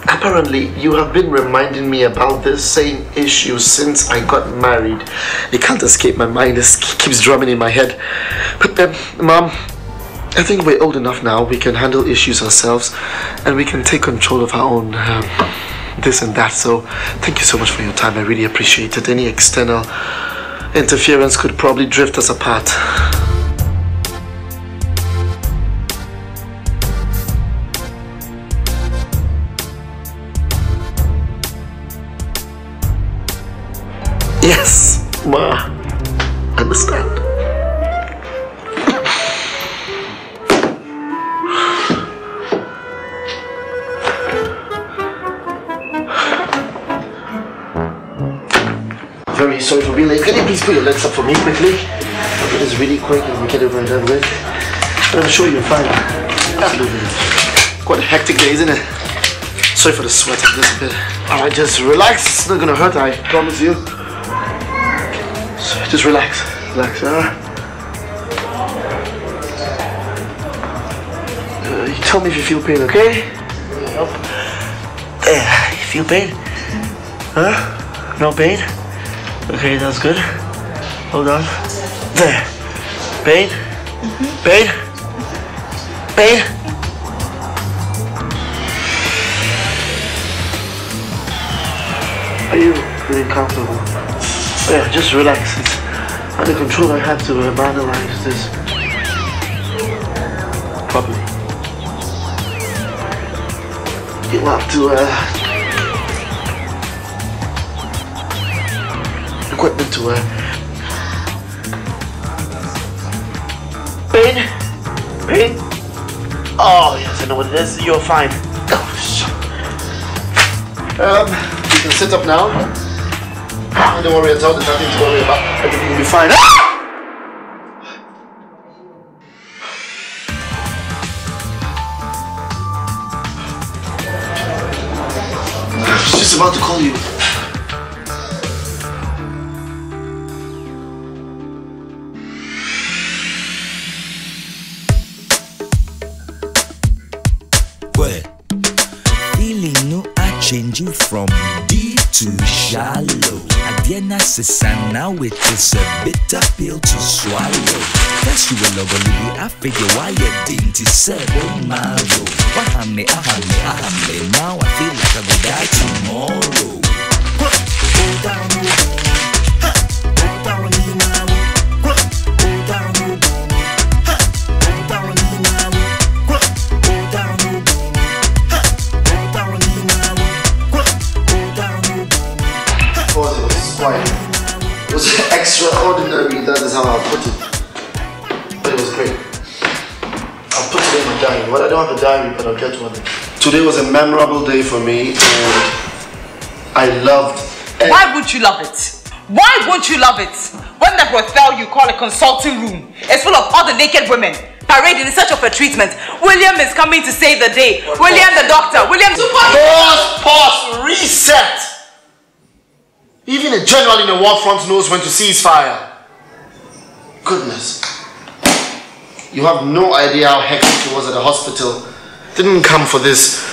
apparently you have been reminding me about this same issue since I got married. It can't escape my mind. It keeps drumming in my head. But, um, Mom, I think we're old enough now. We can handle issues ourselves, and we can take control of our own um, this and that. So, thank you so much for your time. I really appreciate it. Any external interference could probably drift us apart. Yes, Ma. Sorry for being late. Can you please put your legs up for me quickly? Do this really quick and we get over and done with. But I'm sure you're fine. Absolutely. Quite a hectic day, isn't it? Sorry for the sweat a little bit. Alright, just relax. It's not gonna hurt, I promise you. So just relax. Relax, huh? Uh, you tell me if you feel pain, okay? Up. There. You feel pain? Huh? No pain? Okay, that's good. Hold on. There. Pain? Pain? Pain? Are you feeling comfortable? Yeah, just relax. It's under control. I have to analyze this properly. You have to uh, equipment to uh, pain, pain. Oh yes, I know what it is. You're fine. Shit. Um, you can sit up now. Don't worry at all. There's nothing to worry about. Everything will be fine. Ah! It is a bitter pill to swallow. First you were lovely, I figure why you didn't say tomorrow. Wahame, ahame, ahame, now I feel like I will die tomorrow. Go down, go down. How I'll put it. But it was great. I'll put it in my diary. Well, I don't have a diary, but I'll get one. Today was a memorable day for me, and I loved every- Why would you love it? Why won't you love it? When the hotel you call a consulting room is full of other naked women parading in search of a treatment, William is coming to save the day. William the doctor. William Pause, pause, reset! Even a general in the war front knows when to cease fire. Goodness. You have no idea how hectic it was at the hospital. Didn't come for this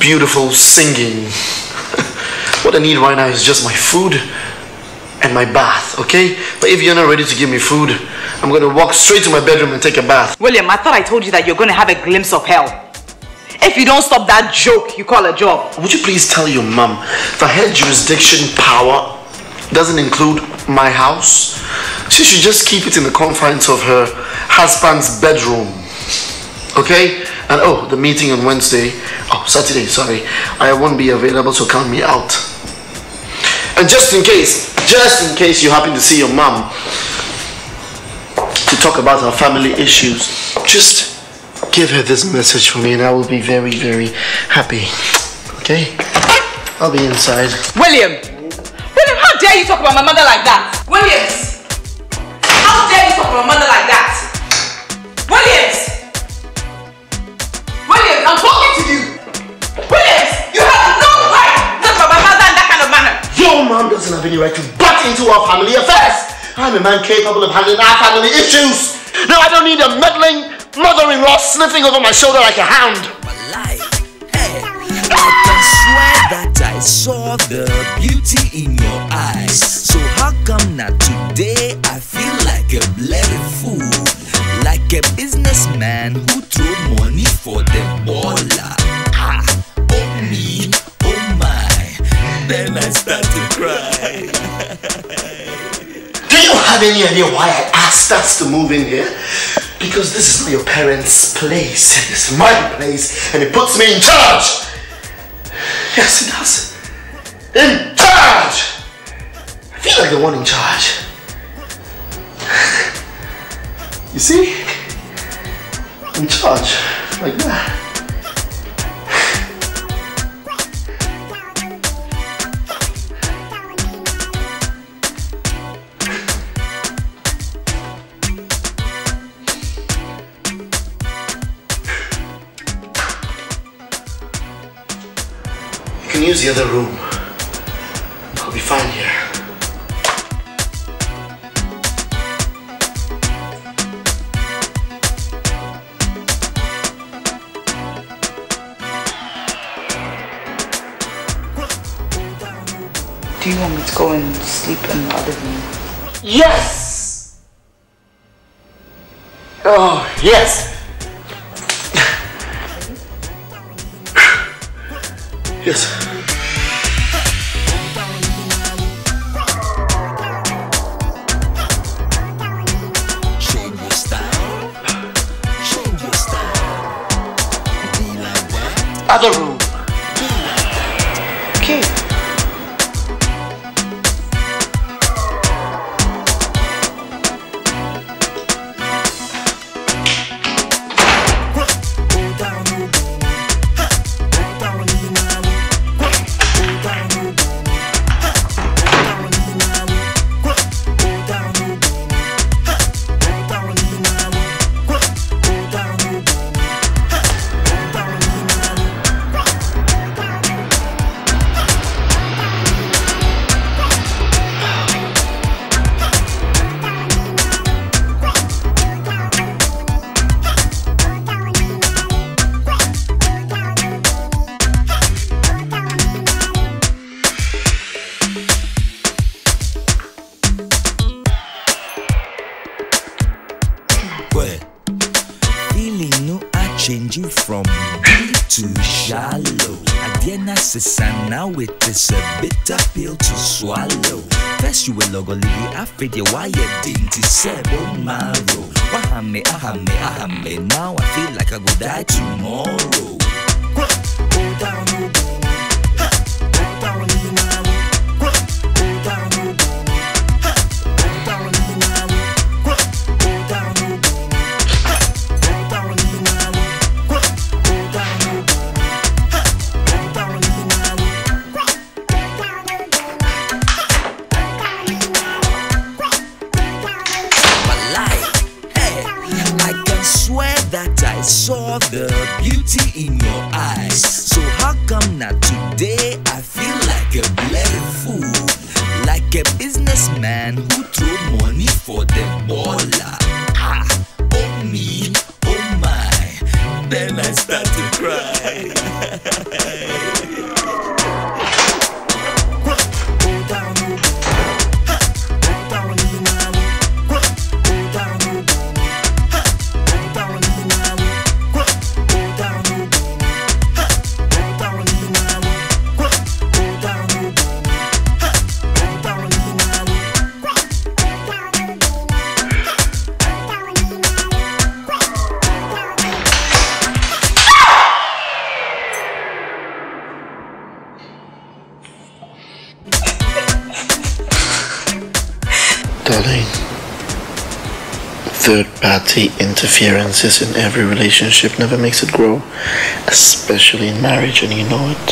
beautiful singing. what I need right now is just my food and my bath, okay? But if you're not ready to give me food, I'm gonna walk straight to my bedroom and take a bath. William, I thought I told you that you're going to have a glimpse of hell. If you don't stop that joke you call a job. Would you please tell your mom that her jurisdiction power doesn't include my house? She should just keep it in the confines of her husband's bedroom. Okay? And oh, the meeting on Wednesday, oh, Saturday, sorry, I won't be available, so count me out. And just in case, just in case you happen to see your mom to talk about our family issues, just give her this message for me and I will be very, very happy. Okay? I'll be inside. William! William, how dare you talk about my mother like that? Williams! How dare you talk about my mother like that? Williams! Williams, I'm talking to you! Williams, you have no right to talk about my mother in that kind of manner! Your mom doesn't have any right to butt into our family affairs. I'm a man capable of handling our family issues. No, I don't need a meddling mother-in-law sniffing over my shoulder like a hound. I can swear that I saw the beauty in your eyes. So how come not today I feel like a bloody fool? Like a businessman who threw money for the baller. Ah, oh me, oh my. Then I start to cry. Do you have any idea why I asked us to move in here? Because this is not your parents' place. It's my place, and it puts me in charge. Yes, it does. In charge! I feel like the one in charge. You see? In charge. Like that. Use the other room. I'll be fine here. Do you want me to go and sleep in the other room? Yes! Oh, yes! yes. You didn't say bone marrow. Wahame, ahame, ahame, now I feel like I will die tomorrow. Party interferences in every relationship never makes it grow, especially in marriage, and you know it.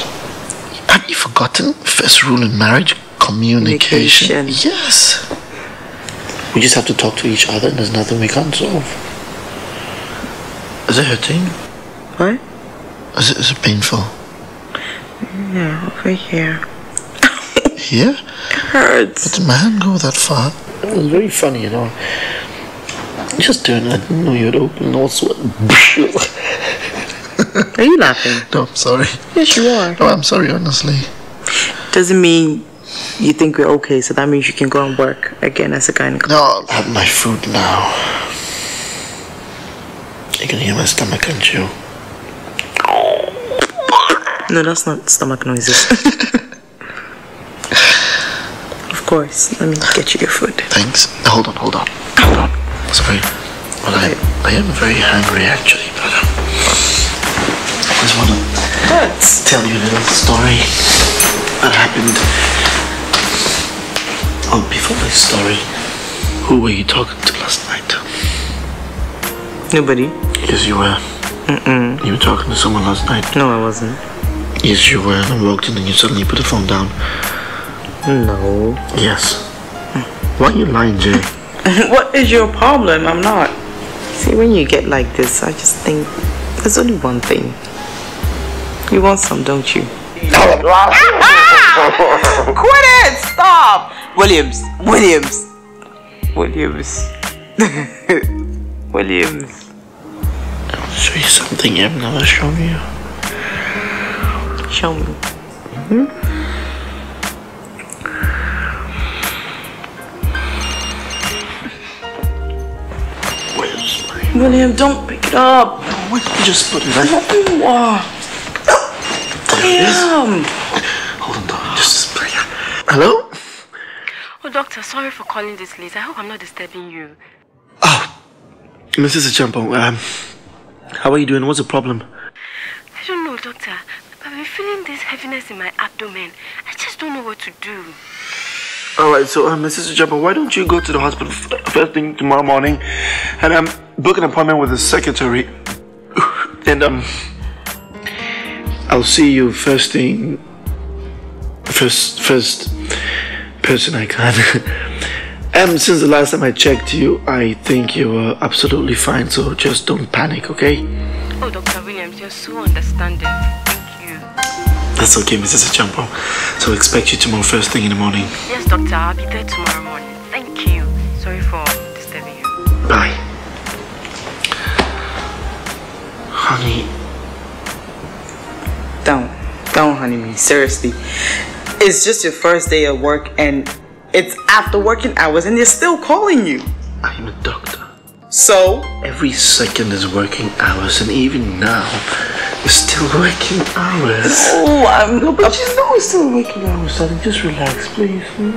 Have you forgotten? First rule in marriage communication. Communication. Yes. We just have to talk to each other, and there's nothing we can't solve. Is it hurting? What? Is it, is it painful? Yeah, over here. Here? It Hurts. Did my hand go that far? It was very funny, you know. Just turned, I didn't know you had opened all sweat. Are you laughing? no, I'm sorry. Yes, you are. No, I'm sorry, honestly. Doesn't mean you think we're okay, so that means you can go and work again as a gynecologist. No, I'll have my food now. You can hear my stomach, can't you? No, that's not stomach noises. of course. Let me get you your food. Thanks. Hold on, hold on. Hold on. Sorry. Well, I, I am very hungry, actually, but um, I just want to tell you a little story that happened. Oh, before this story, who were you talking to last night? Nobody? Yes, you were. Mm-mm. You were talking to someone last night. No, I wasn't. Yes, you were. I walked in and you suddenly put the phone down. No. Yes. Why are you lying, Jay? what is your problem? I'm not. See, when you get like this, I just think there's only one thing. You want some, don't you? Quit it! Stop! Williams. Williams. Williams. Williams. I'll show you something I've never shown you. Show me. Where's my... William, don't pick it up. Why did you just put it there? Wow. There it is. Damn. Hold on, darling. Just a second. Hello? Oh, doctor, sorry for calling this late. I hope I'm not disturbing you. Oh, Mrs. Champo, um, how are you doing? What's the problem? I don't know, doctor. I've been feeling this heaviness in my abdomen. I just don't know what to do. Alright, so, um, Mrs. Champo, why don't you go to the hospital first thing tomorrow morning and, um, book an appointment with the secretary and, um, I'll see you first thing, first, first person I can. um, since the last time I checked you, I think you were absolutely fine, so just don't panic, okay? Oh, Dr. Williams, you're so understanding. Thank you. That's okay, Mrs. Champo. So expect you tomorrow first thing in the morning. Yes, doctor, I'll be there tomorrow morning. Thank you. Sorry for disturbing you. Bye. Honey, Don't. Don't, honey me. Seriously. It's just your first day at work and it's after working hours and they're still calling you. I'm a doctor. So? Every second is working hours, and even now, it's still working hours. Oh, I'm. No, but know it's still working hours, darling. Just relax, please. hmm?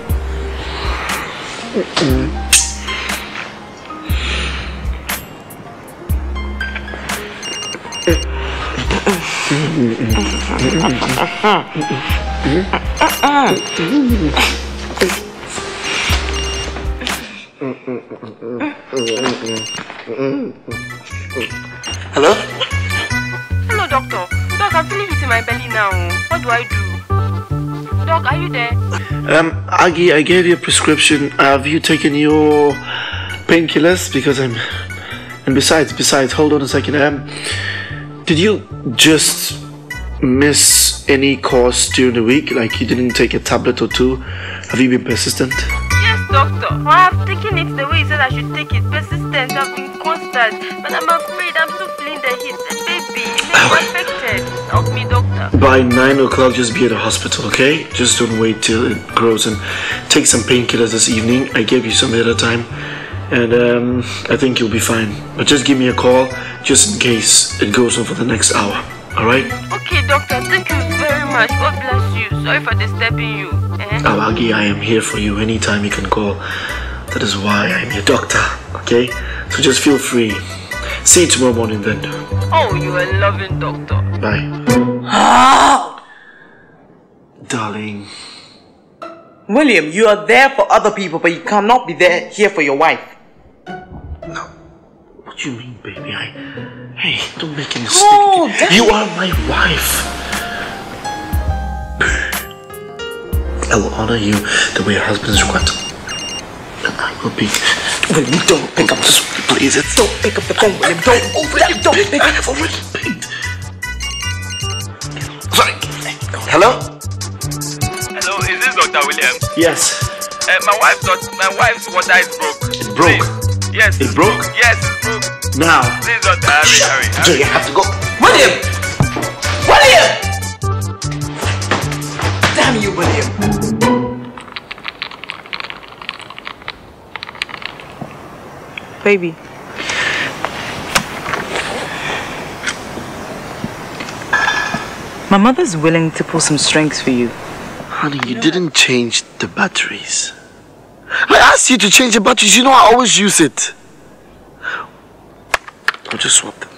Mm-mm. Hello? Hello, doctor. Doc, I'm feeling it in my belly now. What do I do? Doc, are you there? Um, Aggie, I gave you a prescription. Have you taken your painkillers? Because I'm. And besides, besides, hold on a second. Um, did you just miss any course during the week? Like you didn't take a tablet or two? Have you been persistent? Doctor. I have taken it the way he said I should take it. Persistent. I've been constant. But I'm afraid I'm still feeling the heat. The baby is affected. Help me, doctor. By nine o'clock, just be at the hospital, okay? Just don't wait till it grows and take some painkillers this evening. I gave you some the other time, and um, I think you'll be fine. But just give me a call, just in case it goes on for the next hour. All right? Okay, doctor. Thank you very much. God bless you. Sorry for disturbing you. Eh? Awagi, I am here for you anytime you can call. That is why I'm your doctor, okay? So just feel free. See you tomorrow morning then. Oh, you are a loving doctor. Bye. Darling, William, you are there for other people, but you cannot be there here for your wife. What do you mean, baby? I. Hey, don't make any Oh, mistake. You are my wife. I will honor you the way a husband is required to. And I will be. William, don't pick up Just please, it's Don't pick up the phone, William. Don't, William, don't pick I up. have already paid. Sorry. Hello? Hello, is this Dr. William? Yes. Uh, my wife thought my wife's water is broke. It broke. Please. Yes. It broke? Yes, it's broke. Now. Please, Doctor, hurry, hurry, hurry. Jay, I have to go. William! William! Damn you, William. Baby. My mother's willing to pull some strings for you. Honey, you didn't change the batteries. I asked you to change the batteries. You know I always use it. I'll just swap them.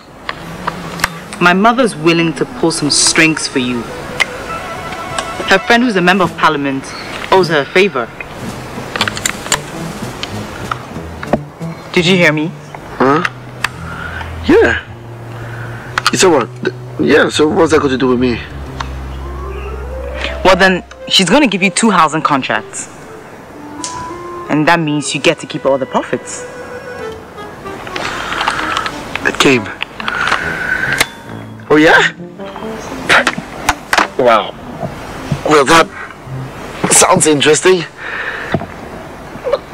My mother's willing to pull some strings for you. Her friend who's a member of parliament owes her a favor. Did you hear me? Huh? Yeah. You said what? Yeah, so what's that got to do with me? Well then, she's gonna give you two housing contracts. And that means you get to keep all the profits. It came. Oh yeah? Wow. Well, that sounds interesting.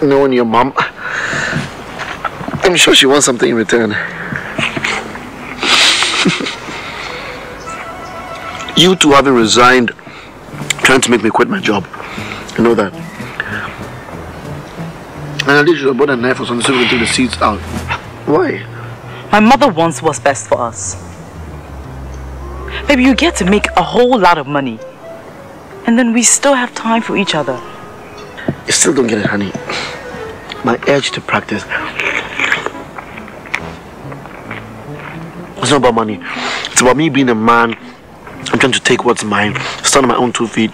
Knowing your mom, I'm sure she wants something in return. you two having resigned, trying to make me quit my job. You know that. And at least you should have bought a knife or something so we can take the seeds out. Why? My mother wants what's best for us. Baby, you get to make a whole lot of money. And then we still have time for each other. You still don't get it, honey. My urge to practice. It's not about money. It's about me being a man. I'm trying to take what's mine, stand on my own two feet,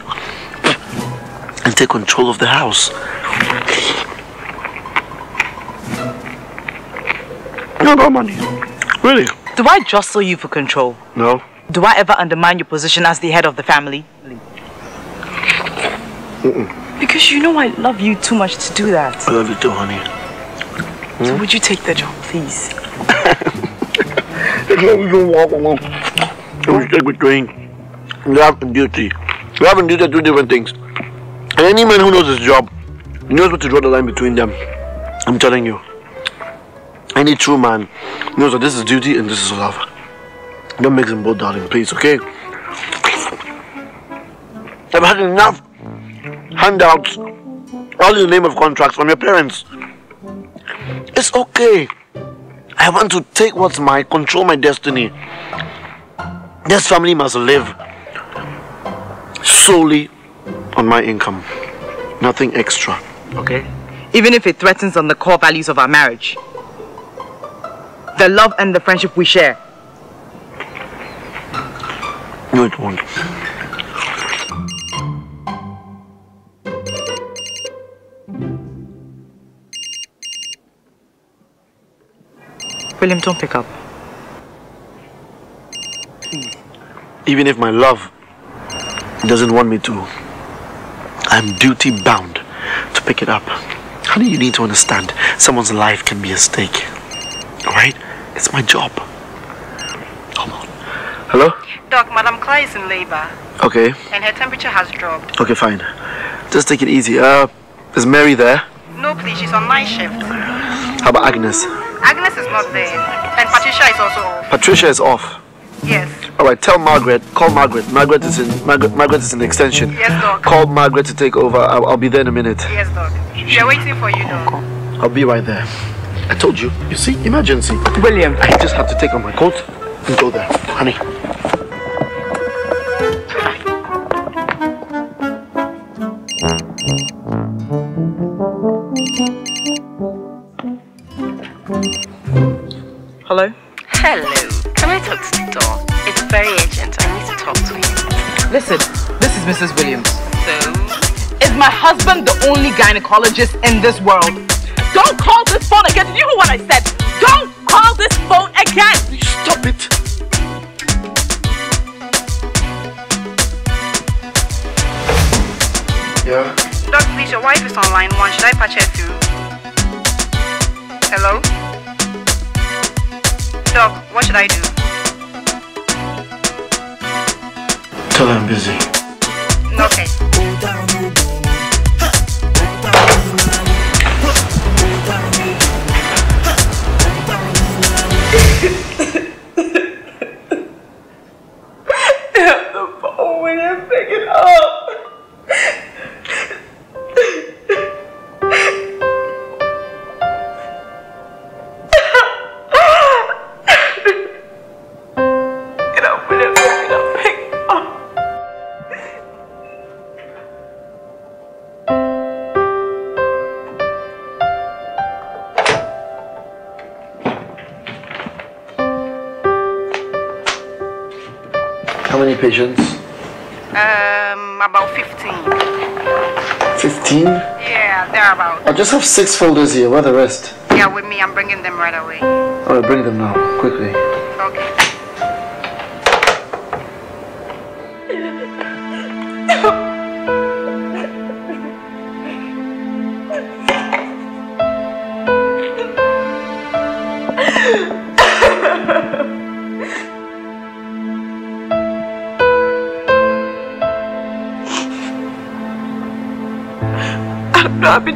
and take control of the house. Not about money. Really? Do I jostle you for control? No. Do I ever undermine your position as the head of the family? Because you know I love you too much to do that. I love you too, honey. So hmm? would you take the job, please? You stick between love and duty. Love and duty are two different things. And any man who knows his job knows what to draw the line between them. I'm telling you. Any true man knows that this is duty and this is love. Don't mix them both, darling, please, okay? I've had enough handouts, all in the name of contracts from your parents. It's okay. I want to take what's mine, control my destiny. This family must live solely on my income, nothing extra. Okay? Even if it threatens on the core values of our marriage. The love and the friendship we share. No, it won't. William, don't pick up. Even if my love doesn't want me to, I'm duty bound to pick it up. Honey, you need to understand someone's life can be at stake. Alright? It's my job. Hold on. Hello? Doc, Madam Clay is in labor Okay. and her temperature has dropped. Okay, fine. Just take it easy. Uh, is Mary there? No, please, she's on night shift. How about Agnes? Agnes is not there. And Patricia is also off. Patricia is off. Yes. All right, tell Margaret. Call Margaret. Margaret is in. Margaret. Margaret is in extension. Yes, Doc. Call Margaret to take over. I'll, I'll be there in a minute. Yes, Doc. They're waiting for you, Doc. I'll be right there. I told you. You see, emergency. William. I just have to take off my coat and go there, honey. Hello? Hello. Can I talk to the doc? It's very urgent. I need to talk to you. Listen, this is Mrs. Williams. So, Is my husband the only gynecologist in this world? Don't call this phone again. Did you hear what I said? Don't call this phone again. Stop it. Yeah. Doc, please, your wife is on line one. Should I patch her through? Hello? Doc, what should I do? Tell her I'm busy. Okay. Up, pick it up. How many patients? 15? Yeah, they're about. I just have six folders here. Where are the rest? Yeah, with me, I'm bringing them right away. Alright, bring them now, quickly.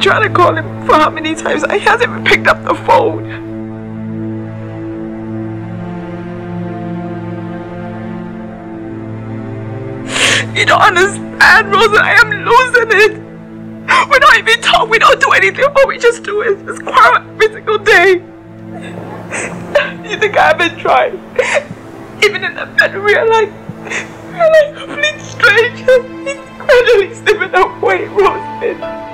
Trying to call him for how many times? He hasn't even picked up the phone. You don't understand, Rosa. I am losing it. We don't even talk. We don't do anything. All we just do is just quarrel every single day. You think I haven't tried? Even in the bed, we are like, we are like complete strangers. He's gradually slipping away, Rosa.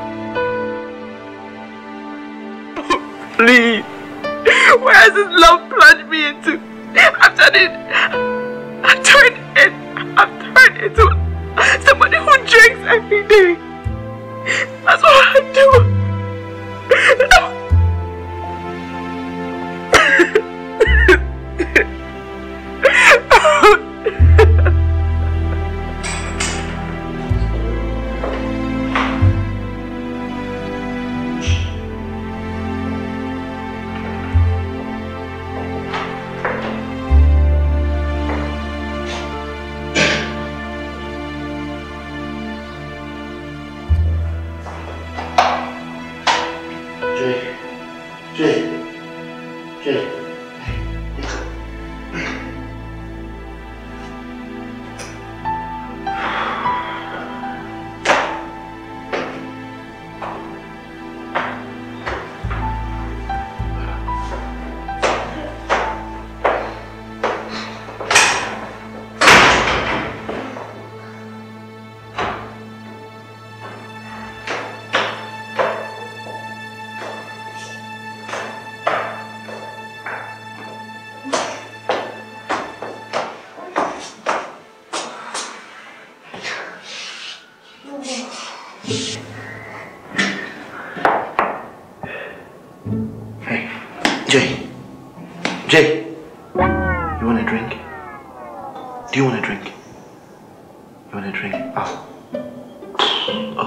You want a drink? Oh.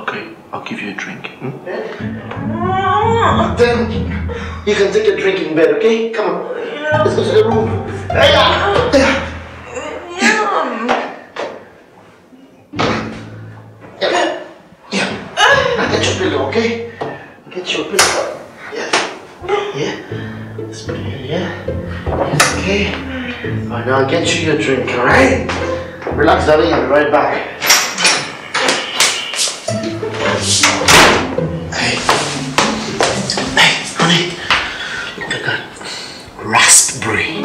Okay, I'll give you a drink. Hmm? Then you can take a drink in bed, okay? Come on. Let's go to the room. Hey, yeah. Okay? Get your pillow. Yeah. Yeah. Let's put it here, okay. Alright, now I'll get you your drink, alright? Relax, darling, I'll be right back. Hey. Hey, honey. Look at that raspberry.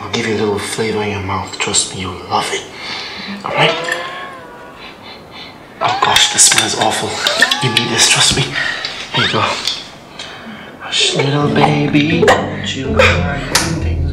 I'll give you a little flavor in your mouth. Trust me, you'll love it. Alright? Oh gosh, this smells awful. You need this, trust me. Here you go. Hush, little baby, don't you cry.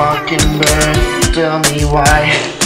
mockingbird, tell me why.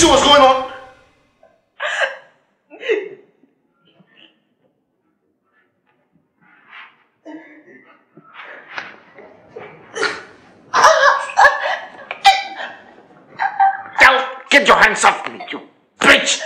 Fishy was going on. Get your hands off me, you bitch!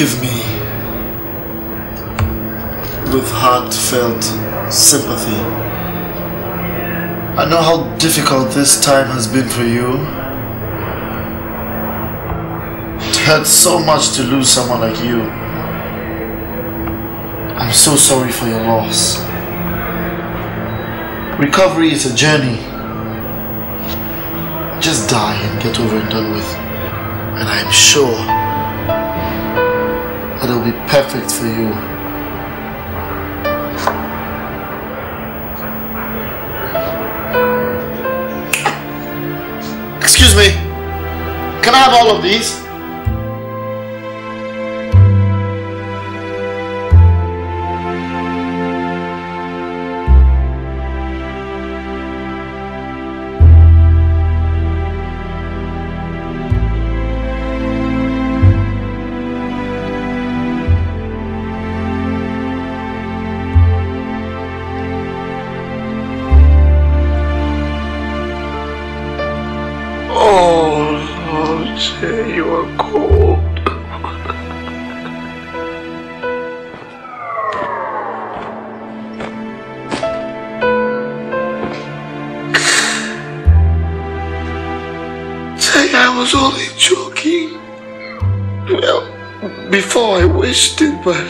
Forgive me with heartfelt sympathy. I know how difficult this time has been for you. It hurts so much to lose someone like you. I'm so sorry for your loss. Recovery is a journey. Just die and get over and done with. And I'm sure it'll be perfect for you. Excuse me. Can I have all of these? But.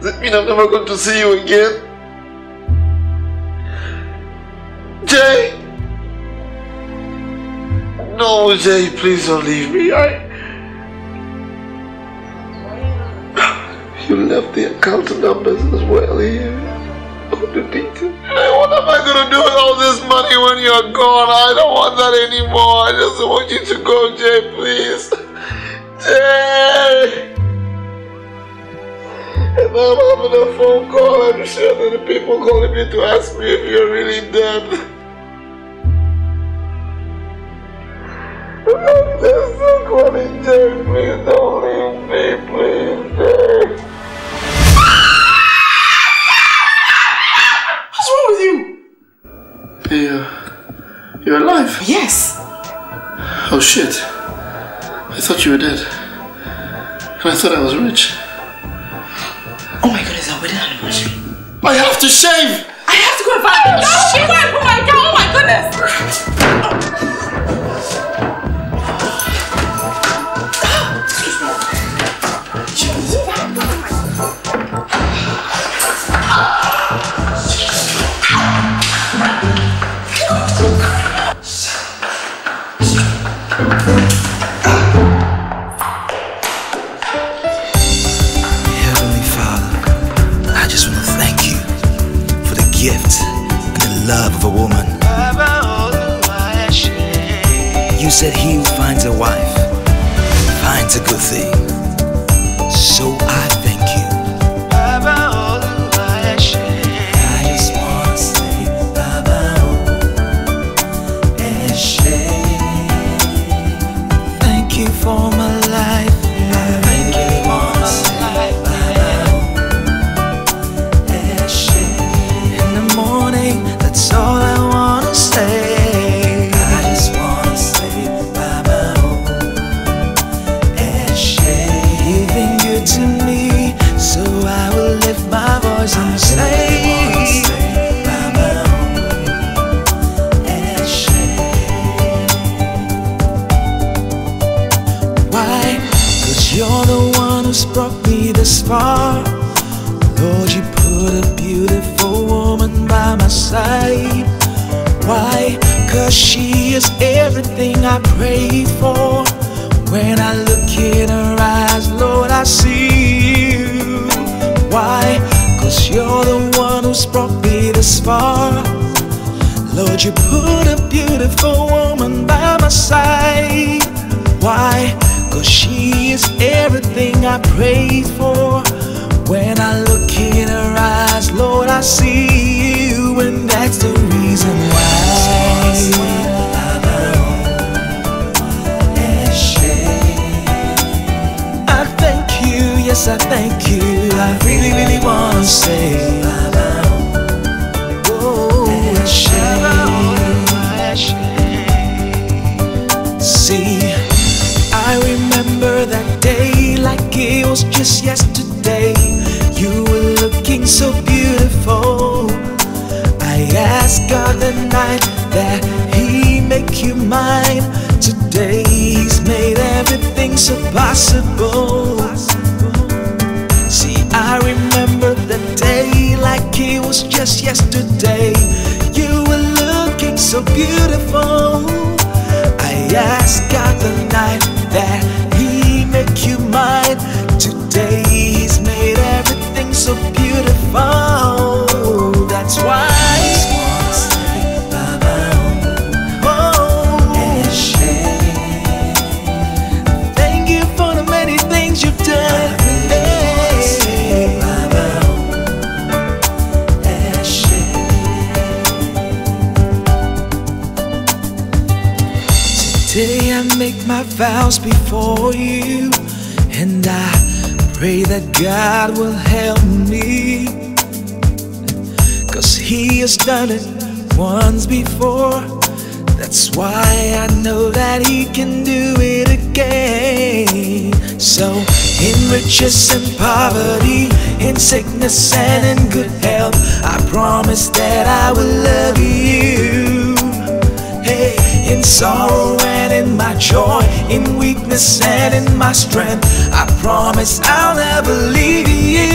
Does it mean I'm never going to see you again? Jay! No, Jay, please don't leave me. I. You left the account numbers as well here. All the details. What am I gonna do with all this money when you're gone? I don't want that anymore. I just want you to go, Jay, please. Jay! If I'm having a phone call, I'm sure that the people calling me to ask me if you're really dead. They're so calling Jay, please don't leave me, please, Jay. What's wrong with you? You, you're alive? Yes. Oh shit. I thought you were dead. And I thought I was rich. Oh my goodness, our wedding anniversary. I have to shave! I have to go and find. Oh, shit. Oh my god, oh my goodness. Love of a woman. You said he who finds a wife finds a good thing. I prayed for. When I look in her eyes, Lord, I see you. Why? Cause you're the one who's brought me this far. Lord, you put a beautiful woman by my side. Why? Cause she is everything I prayed for. When I look in her eyes, Lord, I see you, and that's the reason why. yes, I thank you. I really, really want to say, Shalom, oh, Shalom, See, I remember that day like it was just yesterday. You were looking so beautiful. I asked God the night that He make you mine. Today He's made everything so possible. Yesterday. You were looking so beautiful. I asked God the night that my vows before you, and I pray that God will help me. Cause He has done it once before. That's why I know that He can do it again. So, in riches and poverty, in sickness and in good health, I promise that I will love you. In sorrow and in my joy, in weakness and in my strength, I promise I'll never leave you.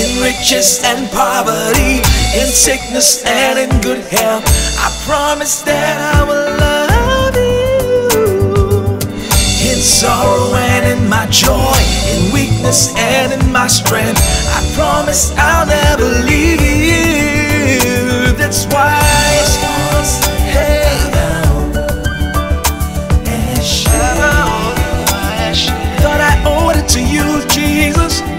In riches and poverty, in sickness and in good health, I promise that I will love you. In sorrow and in my joy, in weakness and in my strength, I promise I'll never leave you. That's why. I owed it to you, Jesus.